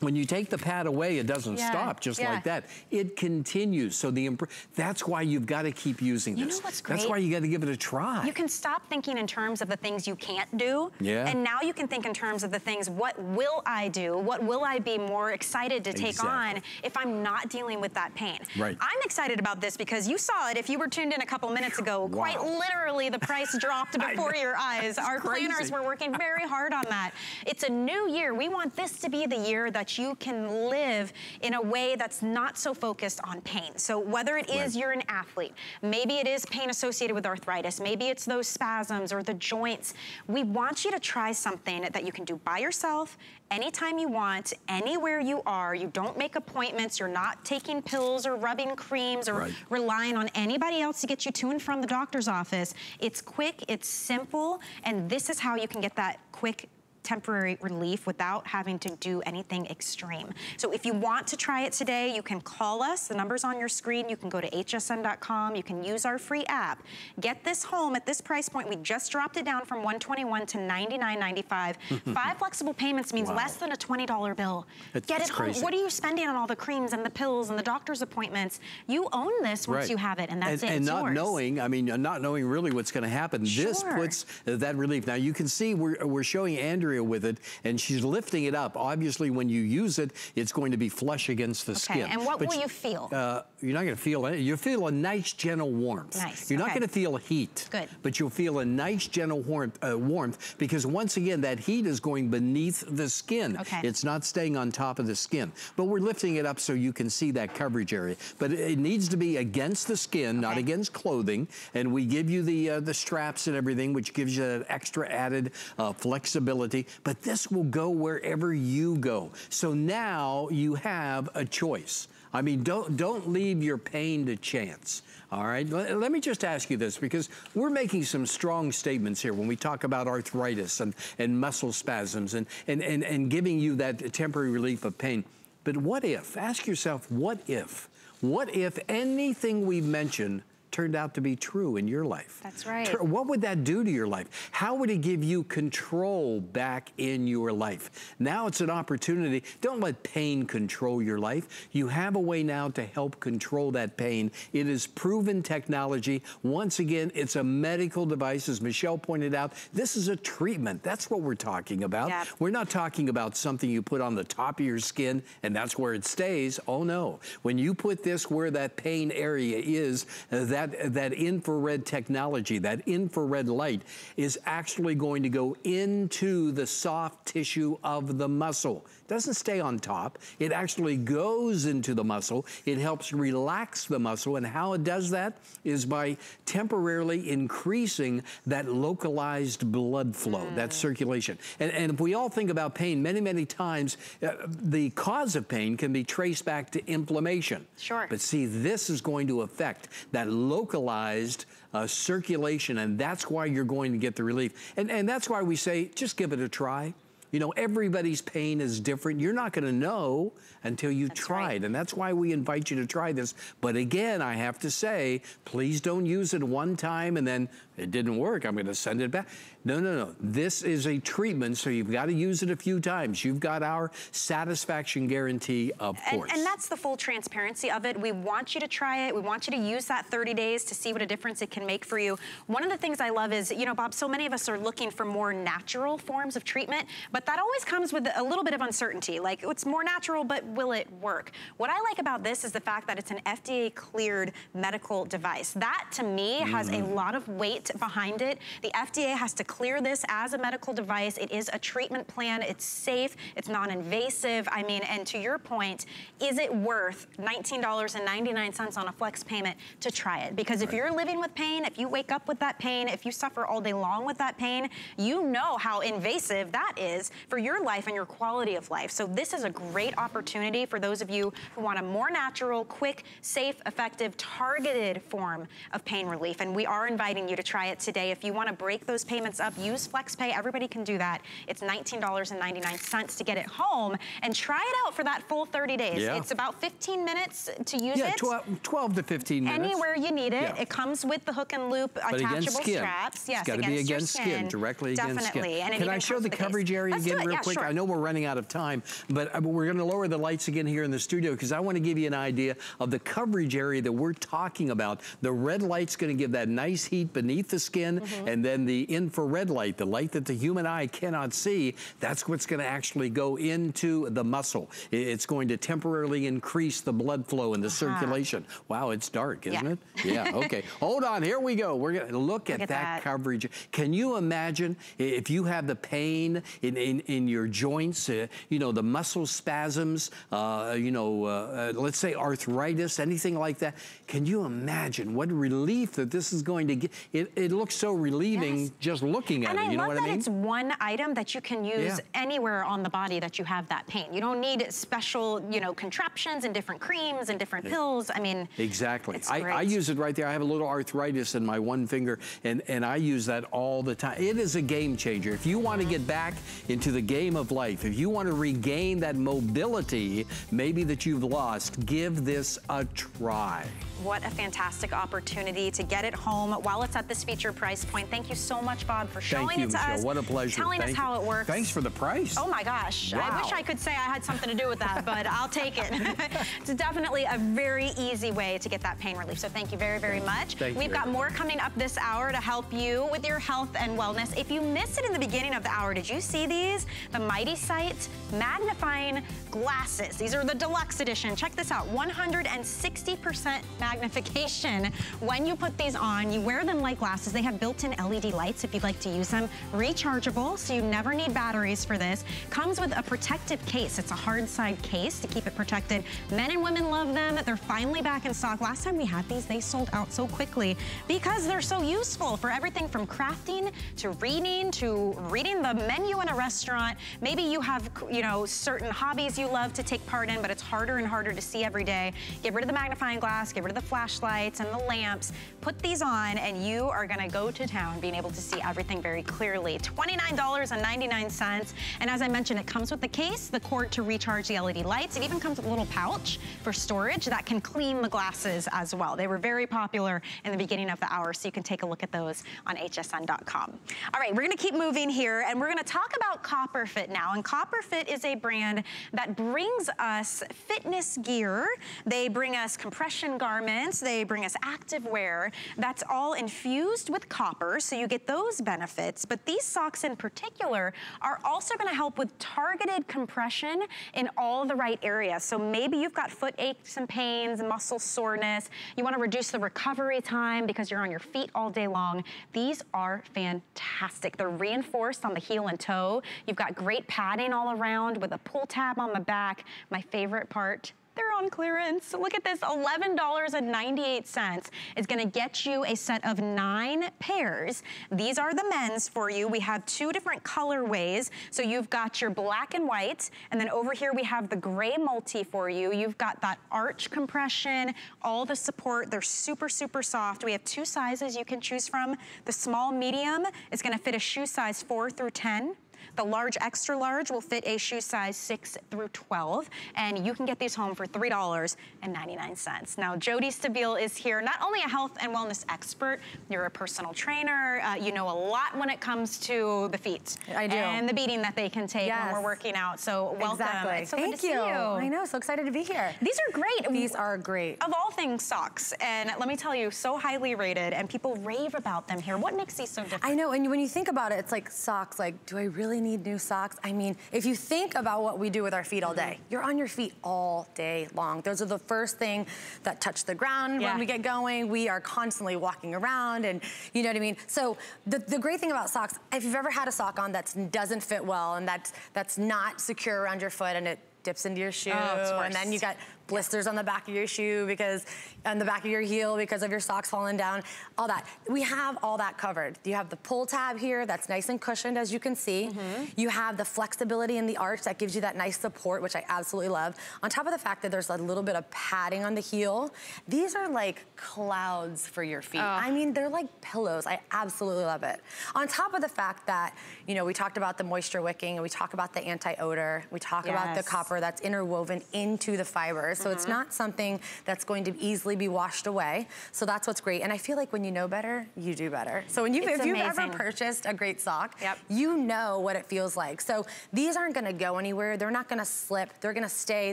when you take the pad away, it doesn't Yeah, stop just yeah. like that. It continues. So the that's why you've got to keep using You this. know what's That's why you got to give it a try. You can stop thinking in terms of the things you can't do. Yeah. And now you can think in terms of the things, what will I do? What will I be more excited to take on if I'm not dealing with that pain? Right. I'm excited about this because you saw it. If you were tuned in a couple minutes ago, quite literally the price dropped before your eyes. Our crazy. planners were working very hard on that. It's a new year. We want this to be the year that you can live in a way that's not so focused on pain. So whether it is Right. you're an athlete, maybe it is pain associated with arthritis, maybe it's those spasms or the joints, we want you to try something that you can do by yourself anytime you want, anywhere you are. You don't make appointments, you're not taking pills or rubbing creams or Right. relying on anybody else to get you to and from the doctor's office. It's quick, it's simple, and this is how you can get that quick temporary relief without having to do anything extreme. So if you want to try it today, you can call us. The number's on your screen. You can go to hsn.com. You can use our free app. Get this home at this price point. We just dropped it down from 121 to 99.95. Mm-hmm. Five flexible payments means Wow. less than a $20 bill. It's- Get it home. What are you spending on all the creams and the pills and the doctor's appointments? You own this once Right. you have it, and that's and, it. And It's not yours. knowing, I mean, not knowing really what's going to happen. Sure. This puts uh, that relief. Now you can see we're, we're showing Andrea with it, and she's lifting it up. Obviously, when you use it, it's going to be flush against the Okay, skin. and what But will you feel? Uh, you're not going to feel it. You'll feel a nice, gentle warmth. Nice, You're not going to feel heat. Good. But you'll feel a nice, gentle warmth, uh, warmth because once again, that heat is going beneath the skin. Okay. It's not staying on top of the skin. But we're lifting it up so you can see that coverage area. But it- needs to be against the skin, not against clothing. And we give you the uh, the straps and everything, which gives you that extra added uh, flexibility. But this will go wherever you go. So now you have a choice. I mean, don't don't leave your pain to chance. All right. Let, let me just ask you this because we're making some strong statements here when we talk about arthritis and, and muscle spasms and, and, and, and giving you that temporary relief of pain. But what if? Ask yourself, what if? What if anything we've mentioned turned out to be true in your life? That's right. What would that do to your life? How would it give you control back in your life? Now it's an opportunity. Don't let pain control your life. You have a way now to help control that pain. It is proven technology. Once again, it's a medical device. As Michelle pointed out, this is a treatment. That's what we're talking about. Yep. We're not talking about something you put on the top of your skin and that's where it stays. Oh no. When you put this where that pain area is, uh, that, that infrared technology, that infrared light is actually going to go into the soft tissue of the muscle. It doesn't stay on top. It actually goes into the muscle. It helps relax the muscle. And how it does that is by temporarily increasing that localized blood flow, that circulation. And, and if we all think about pain, many, many times uh, the cause of pain can be traced back to inflammation. Sure. But see, this is going to affect that localized uh, circulation, and that's why you're going to get the relief. And, and that's why we say, just give it a try. You know, everybody's pain is different. You're not going to know until you That's try right. it. And that's why we invite you to try this. But again, I have to say, please don't use it one time and then it didn't work. I'm going to send it back. No, no, no. This is a treatment, so you've got to use it a few times. You've got our satisfaction guarantee, of And, course. and that's the full transparency of it. We want you to try it. We want you to use that 30 days to see what a difference it can make for you. One of the things I love is, you know, Bob, so many of us are looking for more natural forms of treatment, but that always comes with a little bit of uncertainty. Like, it's more natural, but will it work? What I like about this is the fact that it's an FDA cleared medical device. That, to me, has a mm-hmm. lot of weight behind it. The FDA has to clear this as a medical device. It is a treatment plan. It's safe. It's non-invasive. I mean, and to your point, is it worth $19.99 on a flex payment to try it? Because if you're living with pain, if you wake up with that pain, if you suffer all day long with that pain, you know how invasive that is for your life and your quality of life. So this is a great opportunity for those of you who want a more natural, quick, safe, effective, targeted form of pain relief. And we are inviting you to try it today. If you want to break those payments up, use FlexPay. Everybody can do that. It's $19.99 to get it home and try it out for that full 30 days. Yeah. It's about 15 minutes to use yeah, it. 12, 12 to 15 minutes. Anywhere you need it. Yeah. It comes with the hook and loop But against attachable straps. Yes, it's got to be against skin, skin. directly against Definitely. skin. And Can I show the case. coverage area Let's again real Yeah, quick? sure. I know we're running out of time, but uh, we're going to lower the lights again here in the studio because I want to give you an idea of the coverage area that we're talking about. The red light's going to give that nice heat beneath the skin, Mm-hmm. and then the infrared light, the light that the human eye cannot see, that's what's going to actually go into the muscle. It's going to temporarily increase the blood flow and the circulation. Wow, it's dark, isn't Yeah. it? Yeah, okay. Hold on, here we go. We're going to look, at, at that, that. coverage. Can you imagine if you have the pain in, in, in your joints, uh, you know, the muscle spasms, uh, you know, uh, uh, let's say arthritis, anything like that? Can you imagine what relief that this is going to get? It, it looks so relieving Yes. just looking at And it. I you know love what that I mean? it's one item that you can use Yeah. anywhere on the body that you have that pain. You don't need special, you know, contraptions and different creams and different pills. I mean, Exactly. I, I use it right there. I have a little arthritis in my one finger, and, and I use that all the time. It is a game changer. If you want to get back into the game of life, if you want to regain that mobility, maybe that you've lost, give this a try. What a fantastic opportunity to get it home while it's at this feature price point. Thank you so much, Bob, for showing Thank you, it to Michelle. us. What a pleasure. Telling Thank us how it works. Thanks for the price. Oh my gosh. I wish I could say I had something to do with that, but I'll take it. it's definitely a very easy way to get that pain relief. So thank you very, very much. Thank We've you. got more coming up this hour to help you with your health and wellness. If you missed it in the beginning of the hour, did you see these? The Mighty Sight magnifying glasses. These are the deluxe edition. Check this out, 160% magnification. When you put these on, you wear them like glasses. They have built-in LED lights if you'd like to use them. Rechargeable, so you never need batteries for this. Comes with a protective case. It's a hard side case to keep it protected. Men and women love them. They're finally back in stock. Last time we had these, they sold out so quickly because they're so useful for everything from crafting to reading to reading the menu in a restaurant. Maybe you have, you know, certain hobbies you love to take part in, but it's harder and harder to see every day. Get rid of the magnifying glass, get rid of the flashlights and the lamps. Put these on and you are gonna go to town being able to see everything very clearly. $29.99. And as I mentioned, it comes with the case, the cord to recharge the LED lights. It even comes with a little pouch for storage that can clean the glasses as well. They were very popular in the beginning of the hour, so you can take a look at those on hsn.com. All right, we're gonna keep moving here and we're gonna talk about Copperfit now. And Copperfit is a brand that brings us fitness gear. They bring us compression garments. They bring us active wear. That's all infused with copper, so you get those benefits. But these socks in particular are also gonna help with targeted compression in all the right areas. So maybe you've got foot aches and pains, muscle soreness. You wanna reduce the recovery time because you're on your feet all day long. These are fantastic. They're reinforced on the heel and toe. You've got great padding all around with a pull tab on the back. My favorite part, they're on clearance. Look at this, $11.98 is gonna get you a set of nine pairs. These are the men's for you. We have two different colorways. So you've got your black and white, and then over here we have the gray multi for you. You've got that arch compression, all the support. They're super, super soft. We have two sizes you can choose from. The small medium is gonna fit a shoe size four through 10. The large extra large will fit a shoe size 6 through 12, and you can get these home for $3.99. Now, Jodi Stabile is here, not only a health and wellness expert, you're a personal trainer, uh, you know a lot when it comes to the feet. I do. And the beating that they can take when we're working out, so welcome. Exactly. So Thank you. you. I know, so excited to be here. These are great. These are great. Of all things, socks. And let me tell you, so highly rated, and people rave about them here. What makes these so different? I know, and when you think about it, it's like socks. Like, do I really need new socks? I mean, if you think about what we do with our feet all day, you're on your feet all day long. Those are the first thing that touch the ground Yeah. when we get going. We are constantly walking around, and you know what I mean. So the, the great thing about socks, if you've ever had a sock on that doesn't fit well and that's that's not secure around your foot and it dips into your oh, shoe, Oh, and then you got blisters on the back of your shoe because on the back of your heel because of your socks falling down all that. We have all that covered. You have the pull tab here that's nice and cushioned as you can see. Mm-hmm. you have the flexibility in the arch that gives you that nice support which i absolutely love. On top of the fact that there's a little bit of padding on the heel these are like clouds for your feet. I mean they're like pillows. I absolutely love it. On top of the fact that you know we talked about the moisture wicking and we talk about the anti-odor we talk about the copper that's interwoven into the fibers So mm -hmm. it's mm-hmm. not something that's going to easily be washed away. So that's what's great. And I feel like when you know better, you do better. So when you, if you've ever purchased a great sock, yep. you know what it feels like. So these aren't gonna go anywhere. They're not gonna slip. They're gonna stay.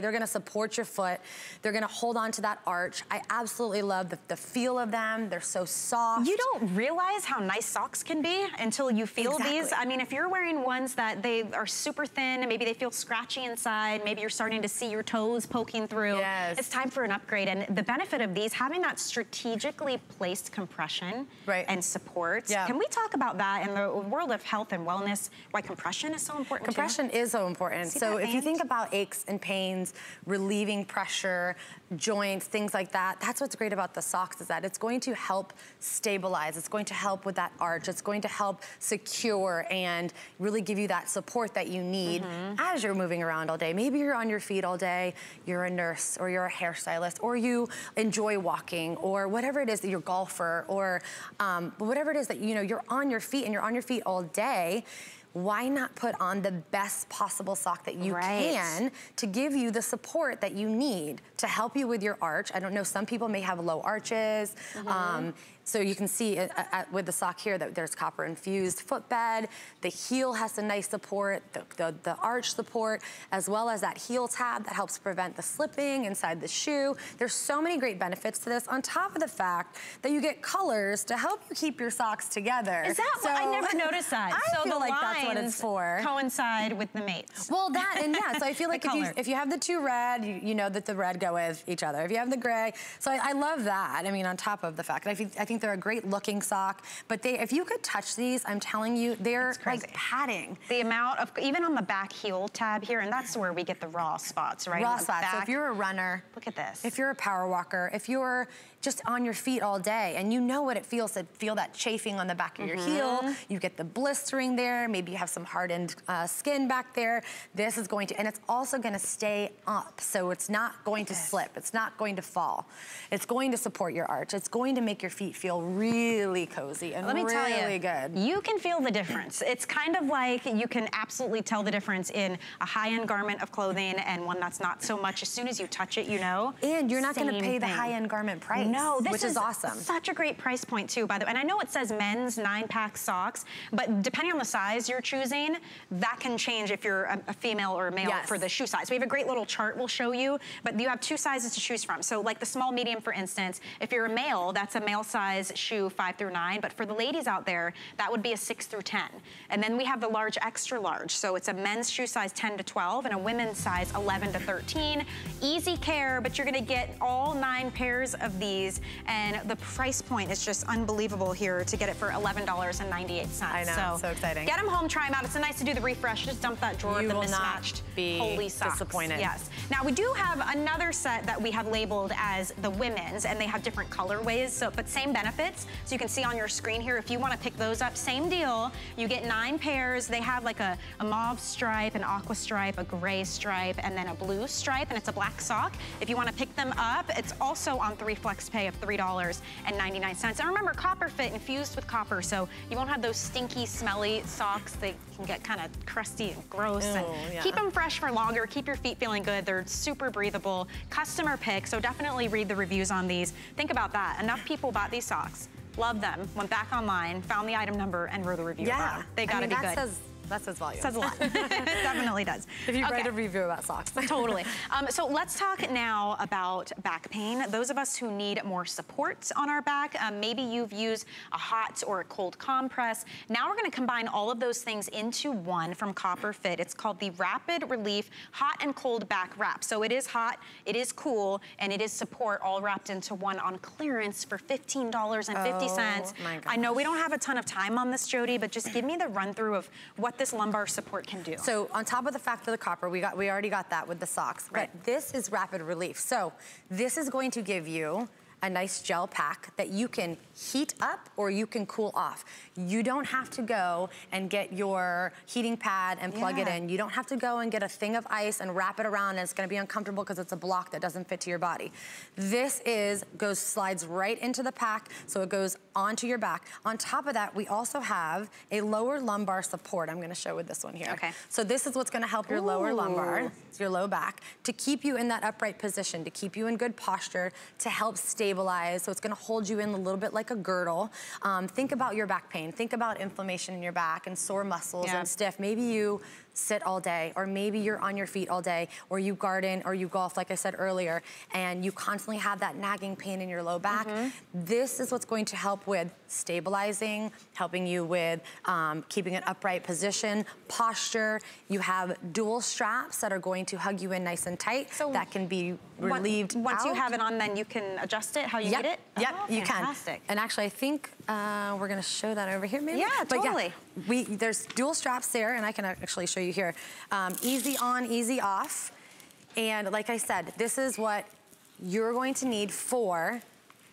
They're gonna support your foot. They're gonna hold on to that arch. I absolutely love the, the feel of them. They're so soft. You don't realize how nice socks can be until you feel exactly. these. I mean, if you're wearing ones that they are super thin and maybe they feel scratchy inside, maybe you're starting to see your toes poking through, yes. it's time for an upgrade. And the benefit of these, having that strategically placed compression right. and support. Yeah. Can we talk about that in the world of health and wellness, why compression is so important Compression too? is so important. See so if you think about aches and pains, relieving pressure, joints, things like that, that's what's great about the socks is that it's going to help stabilize. It's going to help with that arch. It's going to help secure and really give you that support that you need mm -hmm. as you're moving around all day. Maybe you're on your feet all day, you're a nurse or you're a hairstylist or you enjoy walking or whatever it is that you're a golfer or um, whatever it is that, you know, you're on your feet and you're on your feet all day why not put on the best possible sock that you right. can to give you the support that you need to help you with your arch. I don't know, some people may have low arches. Mm -hmm. um, so you can see uh, uh, with the sock here that there's copper infused footbed. The heel has a nice support, the, the, the, arch support, as well as that heel tab that helps prevent the slipping inside the shoe. There's so many great benefits to this on top of the fact that you get colors to help you keep your socks together. Is that so, what? I never noticed that. I so feel like that's what it's for. coincide with the mates. Well, that and yeah, so I feel like if you, if you have the two red, you, you, know that the red go with each other. If you have the gray, so I, I love that. I mean, on top of the fact, I think, I think think they're a great looking sock, but they, if you could touch these, I'm telling you, they're like padding. The amount of, even on the back heel tab here, and that's where we get the raw spots, right? Raw spots, so if you're a runner. Look at this. If you're a power walker, if you're just on your feet all day and you know what it feels to feel that chafing on the back of mm -hmm. your heel. Mm-hmm. You get the blistering there. Maybe you have some hardened uh, skin back there. This is going to, and it's also gonna stay up. So it's not going to slip. It's not going to fall. It's going to support your arch. It's going to make your feet feel really cozy and Let me really tell you, good. You can feel the difference. It's kind of like you can absolutely tell the difference in a high-end garment of clothing and one that's not so much. As soon as you touch it, you know. And you're not gonna pay thing. the high-end garment price. No, this which is, is, awesome. Such a great price point too, by the way. And I know it says men's nine pack socks, but depending on the size you're choosing, that can change if you're a, a female or a male yes. for the shoe size. We have a great little chart we'll show you, but you have two sizes to choose from. So like the small medium, for instance, if you're a male, that's a male size shoe five through nine, but for the ladies out there, that would be a six through 10. And then we have the large extra large. So it's a men's shoe size 10 to 12 and a women's size 11 to 13. Easy care, but you're gonna get all nine pairs of these and the price point is just unbelievable here to get it for $11.98. I know, so, so exciting. Get them home, try them out. It's nice to do the refresh. Just dump that drawer you of the mismatched be holy socks. disappointed. Yes. Now we do have another set that we have labeled as the women's and they have different colorways, so but same benefits. So you can see on your screen here, if you want to pick those up, same deal. You get nine pairs. They have like a, a mauve stripe, an aqua stripe, a gray stripe, and then a blue stripe, and it's a black sock. If you want to pick them up, it's also on three flex pay of $3.99. And remember, copper fit infused with copper, so you won't have those stinky, smelly socks. They can get kind of crusty and gross. Ew, and yeah. Keep them fresh for longer. Keep your feet feeling good. They're super breathable. Customer pick, so definitely read the reviews on these. Think about that. Enough people bought these socks loved them, went back online, found the item number, and wrote a review yeah. They gotta I mean, be good. Says that says volume. Says a lot. Definitely does. If you okay. write a review about socks. totally. Um, so let's talk now about back pain. Those of us who need more support on our back, um, maybe you've used a hot or a cold compress. Now we're gonna combine all of those things into one from Copper Fit. It's called the Rapid Relief Hot and Cold Back Wrap. So it is hot, it is cool, and it is support all wrapped into one on clearance for $15.50. Oh, I know we don't have a ton of time on this, Jodi, but just give me the run through of what this lumbar support can do. So on top of the fact of the copper, we got we already got that with the socks. Right. But this is rapid relief. So this is going to give you a nice gel pack that you can heat up or you can cool off. You don't have to go and get your heating pad and plug yeah. it in. You don't have to go and get a thing of ice and wrap it around and it's gonna be uncomfortable because it's a block that doesn't fit to your body. This is, goes, slides right into the pack, so it goes onto your back. On top of that, we also have a lower lumbar support. I'm gonna show with this one here. Okay. So this is what's gonna help your Ooh. lower lumbar, your low back, to keep you in that upright position, to keep you in good posture, to help stabilize. So it's gonna hold you in a little bit like a girdle. Um, think about your back pain. Think about inflammation in your back and sore muscles yeah. and stiff. Maybe you sit all day, or maybe you're on your feet all day, or you garden, or you golf, like I said earlier, and you constantly have that nagging pain in your low back. Mm -hmm. This is what's going to help with stabilizing, helping you with um, keeping an upright position, posture. You have dual straps that are going to hug you in nice and tight. So that can be relieved Once out. you have it on, then you can adjust it how you yep. need it? Yep, oh, you fantastic. can. And actually, I think uh, we're gonna show that over here, maybe? Yeah, but totally. Yeah, we, there's dual straps there, and I can actually show you here. Um, easy on, easy off. And like I said, this is what you're going to need for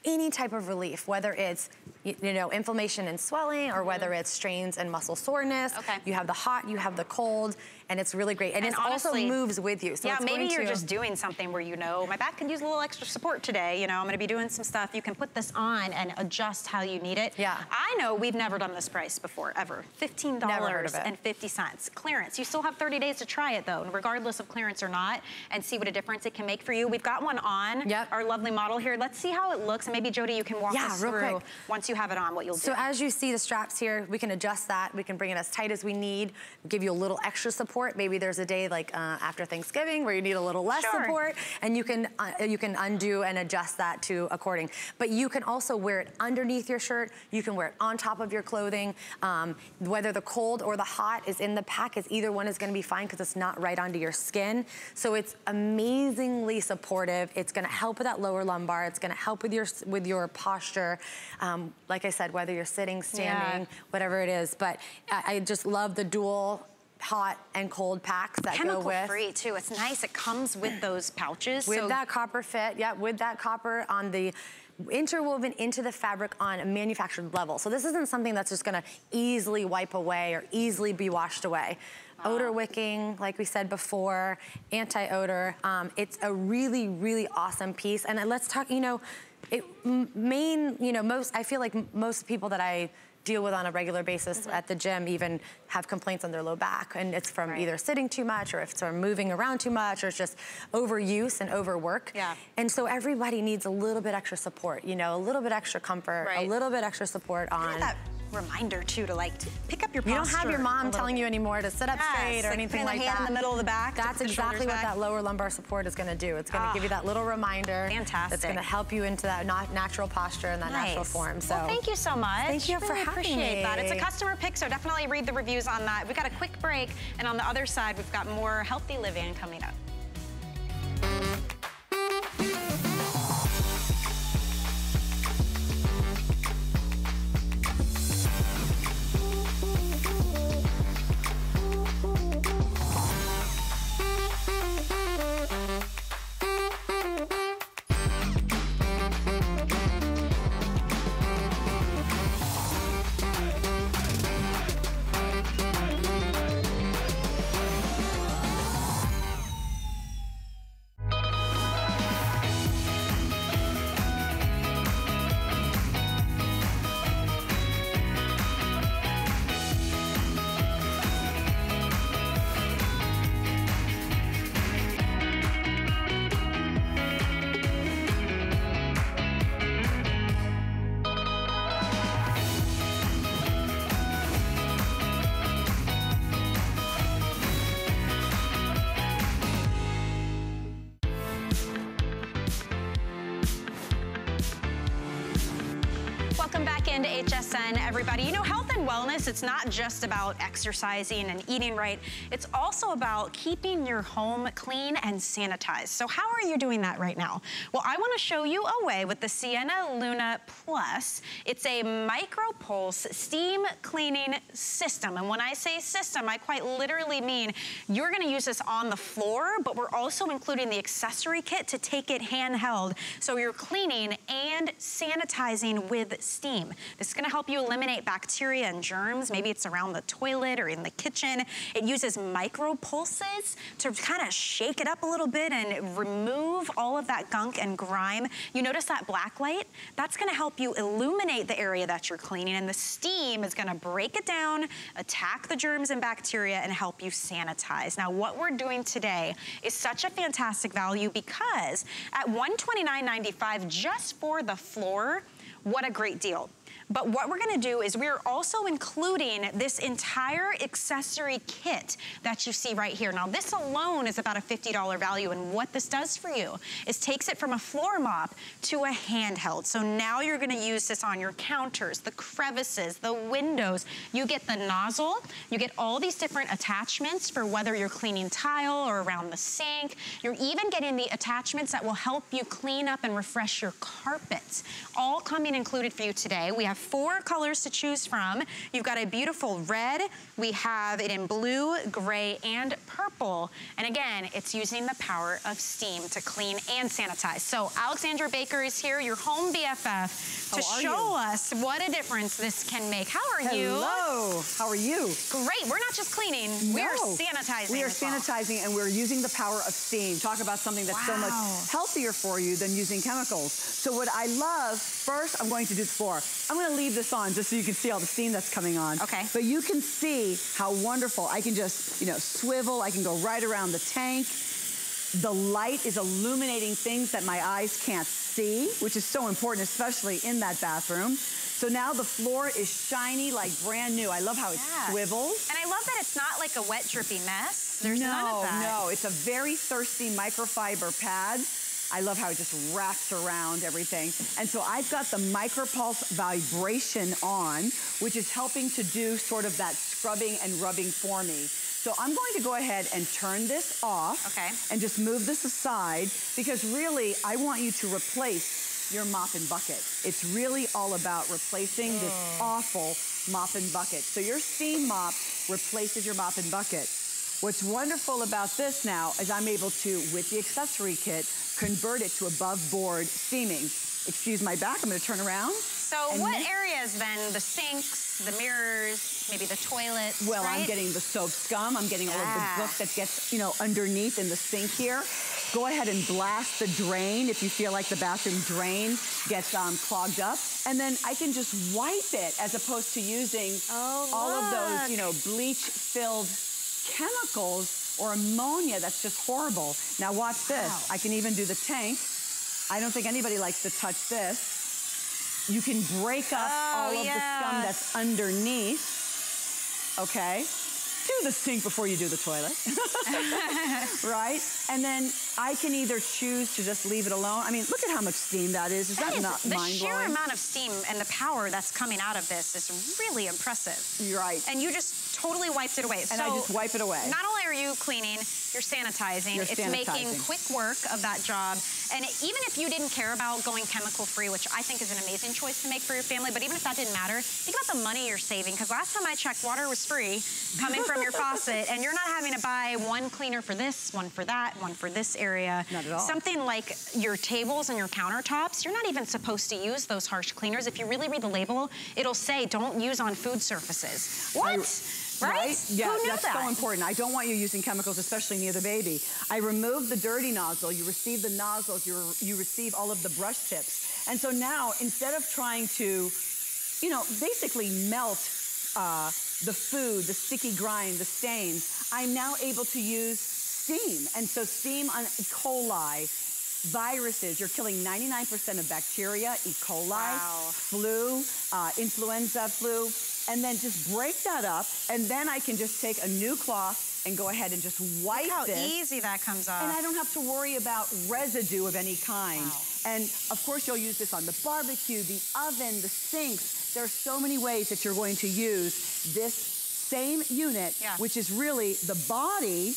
any type of relief, whether it's you know, inflammation and swelling or whether mm-hmm. it's strains and muscle soreness. Okay. You have the hot, you have the cold and it's really great. And, and it also moves with you. So yeah, maybe you're to... just doing something where you know, my back can use a little extra support today. You know, I'm gonna be doing some stuff. You can put this on and adjust how you need it. Yeah. I know we've never done this price before, ever. $15.50. Clearance. You still have 30 days to try it though, regardless of clearance or not, and see what a difference it can make for you. We've got one on, yep. our lovely model here. Let's see how it looks. And maybe Jodi, you can walk yeah, us through quick. once you have it on what you'll do. So as you see the straps here, we can adjust that. We can bring it as tight as we need, give you a little extra support. Maybe there's a day like uh, after Thanksgiving where you need a little less sure. support and you can, uh, you can undo and adjust that to according. But you can also wear it underneath your shirt. You can wear it on top of your clothing. Um, whether the cold or the hot is in the pack, is either one is gonna be fine because it's not right onto your skin. So it's amazingly supportive. It's gonna help with that lower lumbar. It's gonna help with your, with your posture. Um, like I said, whether you're sitting, standing, yeah. whatever it is. But I, I just love the dual hot and cold packs that Chemical go with. free too. It's nice. It comes with those pouches. With so that copper fit, yeah, with that copper on the interwoven into the fabric on a manufactured level. So this isn't something that's just gonna easily wipe away or easily be washed away. Odor wicking, like we said before, anti-odor. Um, it's a really, really awesome piece. And let's talk, you know, it main, you know, most, I feel like most people that I deal with on a regular basis mm -hmm. at the gym even have complaints on their low back. And it's from right. either sitting too much or if it's from moving around too much or it's just overuse and overwork. Yeah. And so everybody needs a little bit extra support, you know, a little bit extra comfort, right. a little bit extra support on reminder too to like pick up your posture. You don't have your mom telling you anymore to sit up yes, straight or like anything like that. in the middle of the back. That's exactly what back. that lower lumbar support is going to do. It's going to oh, give you that little reminder. Fantastic. It's going to help you into that not natural posture and that nice. natural form. So well, thank you so much. Thank you really for having appreciate me. that. It's a customer pick, so definitely read the reviews on that. We've got a quick break, and on the other side, we've got more healthy living coming up. Everybody. You know, health and wellness, it's not just about exercising and eating right. It's also about keeping your home clean and sanitized. So how are you doing that right now? Well, I wanna show you a way with the Sienna Luna Plus. It's a micro pulse steam cleaning system. And when I say system, I quite literally mean you're gonna use this on the floor, but we're also including the accessory kit to take it handheld. So you're cleaning and sanitizing with steam. This is gonna help you eliminate bacteria and germs. Maybe it's around the toilet or in the kitchen. It uses micro pulses to kind of shake it up a little bit and remove all of that gunk and grime. You notice that black light? That's gonna help you illuminate the area that you're cleaning and the steam is gonna break it down, attack the germs and bacteria and help you sanitize. Now what we're doing today is such a fantastic value because at $129.95 just for the floor, what a great deal. But what we're gonna do is we're also including this entire accessory kit that you see right here. Now this alone is about a $50 value and what this does for you is takes it from a floor mop to a handheld. So now you're gonna use this on your counters, the crevices, the windows. You get the nozzle, you get all these different attachments for whether you're cleaning tile or around the sink. You're even getting the attachments that will help you clean up and refresh your carpets. All coming included for you today. We have have four colors to choose from. You've got a beautiful red. We have it in blue, gray, and purple. And again, it's using the power of steam to clean and sanitize. So Alexandra Baker is here, your home BFF, to show you? us what a difference this can make. How are Hello. you? Hello. How are you? Great. We're not just cleaning. No. We're sanitizing. We are as well. sanitizing and we're using the power of steam. Talk about something that's so much healthier for you than using chemicals. So what I love, first I'm going to do the floor. I'm going to leave this on just so you can see all the steam that's coming on. Okay. But you can see how wonderful. I can just, you know, swivel. I can go right around the tank. The light is illuminating things that my eyes can't see, which is so important, especially in that bathroom. So now the floor is shiny like brand new. I love how it Yeah. swivels. And I love that it's not like a wet, drippy mess. There's no, none of that. no, it's a very thirsty microfiber pad. I love how it just wraps around everything. And so I've got the micropulse vibration on, which is helping to do sort of that scrubbing and rubbing for me. So I'm going to go ahead and turn this off. Okay. And just move this aside because really I want you to replace your mop and bucket. It's really all about replacing this awful mop and bucket. So your steam mop replaces your mop and bucket. What's wonderful about this now is I'm able to, with the accessory kit, convert it to above board steaming. Excuse my back, I'm gonna turn around. So what areas then? The sinks, the mirrors, maybe the toilets, Well, I'm getting the soap scum. I'm getting all of the gook that gets, you know, underneath in the sink here. Go ahead and blast the drain if you feel like the bathroom drain gets um, clogged up. And then I can just wipe it as opposed to using Oh, all of those, you know, bleach-filled chemicals or ammonia. That's just horrible. Now watch this. I can even do the tank. I don't think anybody likes to touch this. You can break up Oh, all of the scum that's underneath. Okay? Do the sink before you do the toilet. right? And then I can either choose to just leave it alone. I mean, look at how much steam that is. Is that, That is- not the sheer amount of steam and the power that's coming out of this is really impressive. You're right. And you just totally wiped it away. And I just wipe it away. Not only are you cleaning, you're sanitizing. You're it's making quick work of that job. And even if you didn't care about going chemical free, which I think is an amazing choice to make for your family, but even if that didn't matter, think about the money you're saving. Because last time I checked, water was free coming from your faucet, and you're not having to buy one cleaner for this, one for that, one for this area. Not at all. Something like your tables and your countertops, you're not even supposed to use those harsh cleaners. If you really read the label, it'll say don't use on food surfaces. What? Right? Yeah, Who knew that's that? so important. I don't want you using chemicals, especially near the baby. I remove the dirty nozzle. You receive the nozzles. You, you receive all of the brush tips. And so now, instead of trying to, you know, basically melt uh, the food, the sticky grind, the stains, I'm now able to use steam. And so steam on E. coli, viruses, you're killing 99% of bacteria, E. coli, Wow. flu, uh, influenza flu, and then just break that up, and then I can just take a new cloth and go ahead and just wipe Look how this. easy that comes off. And I don't have to worry about residue of any kind. Wow. And of course, you'll use this on the barbecue, the oven, the sinks. There are so many ways that you're going to use this same unit, Yeah. which is really the body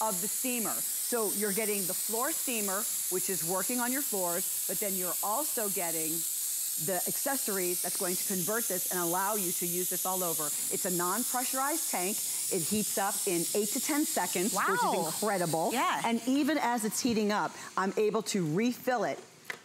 of the steamer. So you're getting the floor steamer, which is working on your floors, but then you're also getting the accessories that's going to convert this and allow you to use this all over. It's a non-pressurized tank. It heats up in eight to 10 seconds, which is incredible. Yeah. And even as it's heating up, I'm able to refill it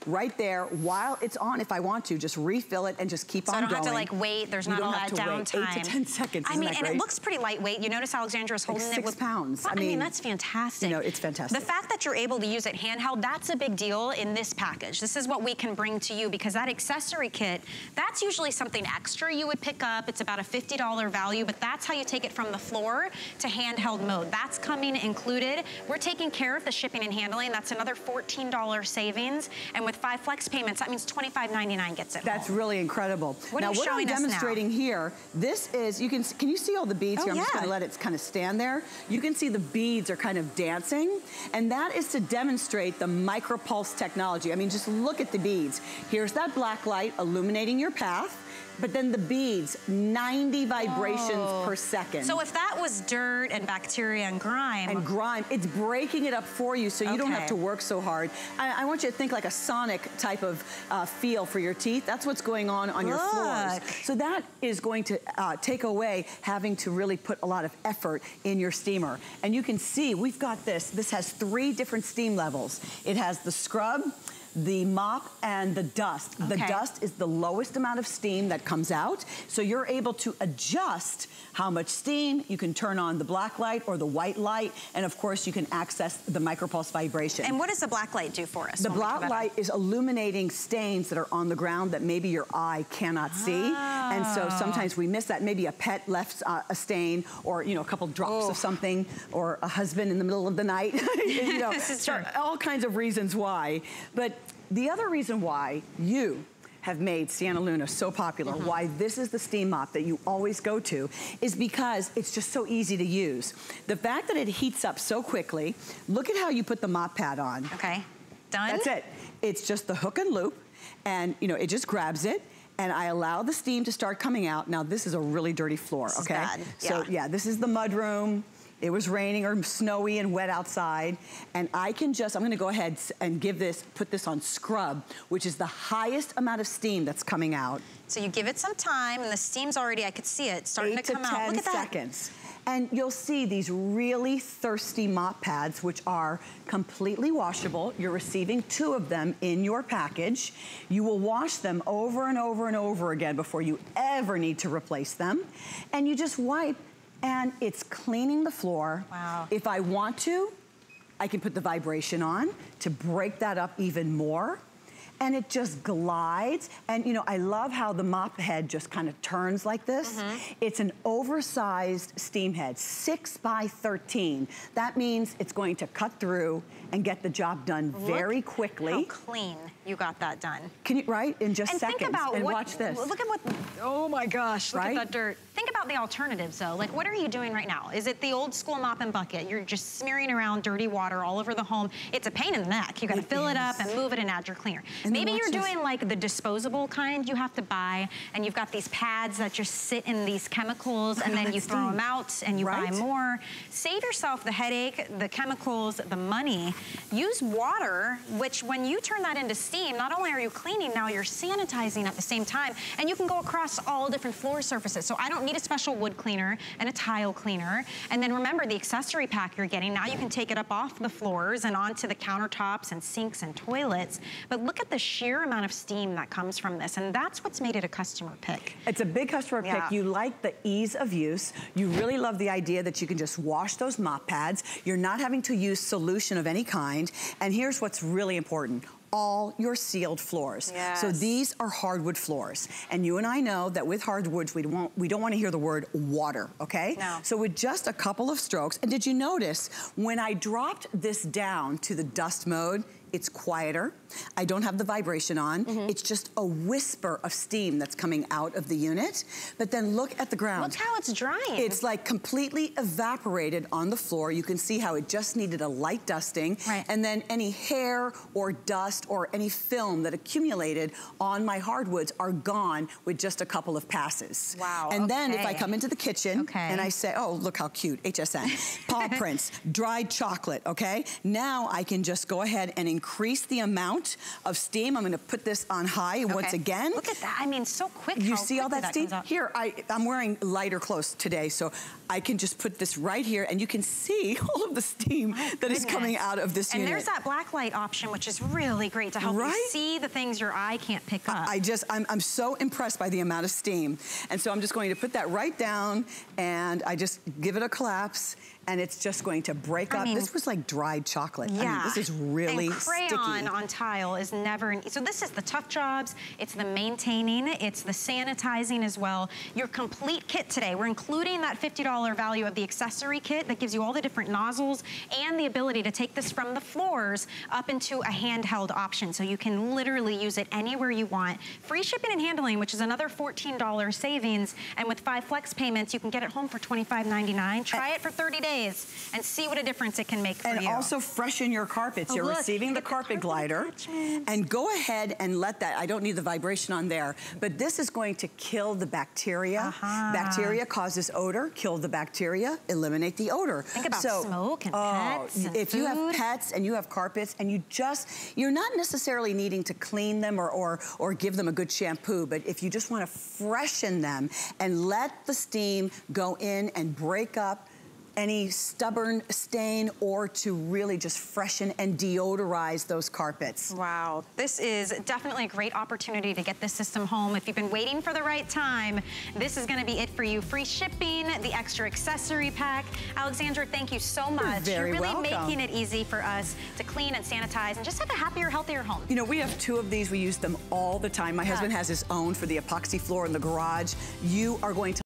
right there while it's on if I want to. Just refill it and just keep on. going. So I don't going. have to like wait. There's You not don't all that downtime. Eight to 10 seconds. I mean, and great? it looks pretty lightweight. You notice Alexandra's Like holding it six with pounds. I I mean, mean, that's fantastic. you know, it's fantastic. The fact that you're able to use it handheld, that's a big deal in this package. This is what we can bring to you because that accessory kit, that's usually something extra you would pick up. It's about a $50 value, but that's how you take it from the floor to handheld mode. That's coming included. We're taking care of the shipping and handling. That's another $14 savings. And with five flex payments, that means $25.99 gets it That's home. really incredible. What now, what I'm showing us now? demonstrating here, this is, you can, can you see all the beads Oh, here? I'm just gonna let it kind of stand there. You can see the beads are kind of dancing, and that is to demonstrate the micropulse technology. I mean, just look at the beads. Here's that black light illuminating your path, but then the beads, 90 vibrations Oh. per second. So if that was dirt and bacteria and grime, and grime. It's breaking it up for you so you don't have to work so hard. I, I want you to think like a sonic type of uh, feel for your teeth. That's what's going on on your floors. So that is going to uh, take away having to really put a lot of effort in your steamer. And you can see we've got this. This has three different steam levels. It has the scrub, the mop and the dust. The dust is the lowest amount of steam that comes out. So you're able to adjust how much steam. You can turn on the black light or the white light. And of course, you can access the micropulse vibration. and what does the black light do for us? the when we turn black light is illuminating stains that are on the ground that maybe your eye cannot see. And so Ah. sometimes we miss that. Maybe a pet left uh, a stain or, you know, a couple drops Oh. of something or a husband in the middle of the night. you know, This is true. all kinds of reasons why. But the other reason why you have made Sienna Luna so popular, Mm-hmm. why this is the steam mop that you always go to, is because it's just so easy to use. The fact that it heats up so quickly, look at how you put the mop pad on. Okay, done? That's it. It's just the hook and loop, and you know, it just grabs it. And I allow the steam to start coming out. Now, this is a really dirty floor, This is okay? So, yeah. yeah, this is the mud room. It was raining or snowy and wet outside. And I can just, I'm gonna go ahead and give this, put this on scrub, which is the highest amount of steam that's coming out. So you give it some time, and the steam's already, I could see it starting eight to to come out. 10 Look at that. seconds. And you'll see these really thirsty mop pads, which are completely washable. You're receiving two of them in your package. You will wash them over and over and over again before you ever need to replace them. And you just wipe, and it's cleaning the floor. Wow. If I want to, I can put the vibration on to break that up even more. And it just glides. And you know, I love how the mop head just kind of turns like this. Mm-hmm. It's an oversized steam head, six by 13. That means it's going to cut through and get the job done very quickly. How clean you got that done. Can you, right? In just And seconds. think about and what, watch this. Look at what, oh my gosh, look Right? at that dirt. Think about the alternatives though. Like what are you doing right now? Is it the old school mop and bucket? You're just smearing around dirty water all over the home. It's a pain in the neck. You gotta It fill it up and move it and add your cleaner. And Maybe you're watch this. doing like the disposable kind you have to buy and you've got these pads that just sit in these chemicals and then you throw them out and you buy more. Save yourself the headache, the chemicals, the money. Use water, which when you turn that into steam, not only are you cleaning, now you're sanitizing at the same time. And you can go across all different floor surfaces. So I don't need a special wood cleaner and a tile cleaner. And then remember the accessory pack you're getting, now you can take it up off the floors and onto the countertops and sinks and toilets. But look at the sheer amount of steam that comes from this. And that's what's made it a customer pick. It's a big customer Yeah. pick. You like the ease of use. You really love the idea that you can just wash those mop pads. You're not having to use solution of any kind. And here's what's really important. All your sealed floors. So these are hardwood floors. And you and I know that with hardwoods, we don't, we don't want to hear the word water, okay? No. So with just a couple of strokes, and did you notice when I dropped this down to the dust mode, It's quieter. I don't have the vibration on. Mm-hmm. It's just a whisper of steam that's coming out of the unit. But then look at the ground. Look how it's drying. It's like completely evaporated on the floor. You can see how it just needed a light dusting. Right. And then any hair or dust or any film that accumulated on my hardwoods are gone with just a couple of passes. Wow, And then if I come into the kitchen Okay. and I say, oh, look how cute, HSN, paw prints, dried chocolate, okay? Now I can just go ahead and increase the amount of steam. I'm gonna put this on high once again. Look at that. I mean, so quick. You see all quickly that steam? Here, I, I'm wearing lighter clothes today, so I can just put this right here and you can see all of the steam oh, that is coming out of this and unit. there's that black light option, which is really great to help you see the things your eye can't pick up. I just, I'm, I'm so impressed by the amount of steam. And so I'm just going to put that right down and I just give it a collapse and it's just going to break I up. mean- this was like dried chocolate. I mean, Yeah. this is really and crayon sticky. on tile is never, an, so this is the tough jobs, it's the maintaining, it's the sanitizing as well. Your complete kit today, we're including that $50 value of the accessory kit that gives you all the different nozzles and the ability to take this from the floors up into a handheld option. So you can literally use it anywhere you want. Free shipping and handling, which is another $14 savings. And with five flex payments, you can get it home for $25.99. Try it for 30 days and see what a difference it can make for and you. also freshen your carpets. Oh, You're look, receiving the get the carpet carpet glider. attachments. And go ahead and let that, I don't need the vibration on there, but this is going to kill the bacteria. Uh-huh. Bacteria causes odor, kill the bacteria, eliminate the odor. Think about so, smoke and oh, pets and If you have pets and you have carpets and you just, you're not necessarily needing to clean them or, or, or give them a good shampoo, but if you just want to freshen them and let the steam go in and break up any stubborn stain or to really just freshen and deodorize those carpets. Wow, this is definitely a great opportunity to get this system home. If you've been waiting for the right time, this is gonna be it for you. Free shipping, the extra accessory pack. Alexandra, thank you so much. very You're really welcome. making it easy for us to clean and sanitize and just have a happier, healthier home. You know, we have two of these. We use them all the time. My husband has his own for the epoxy floor in the garage. You are going to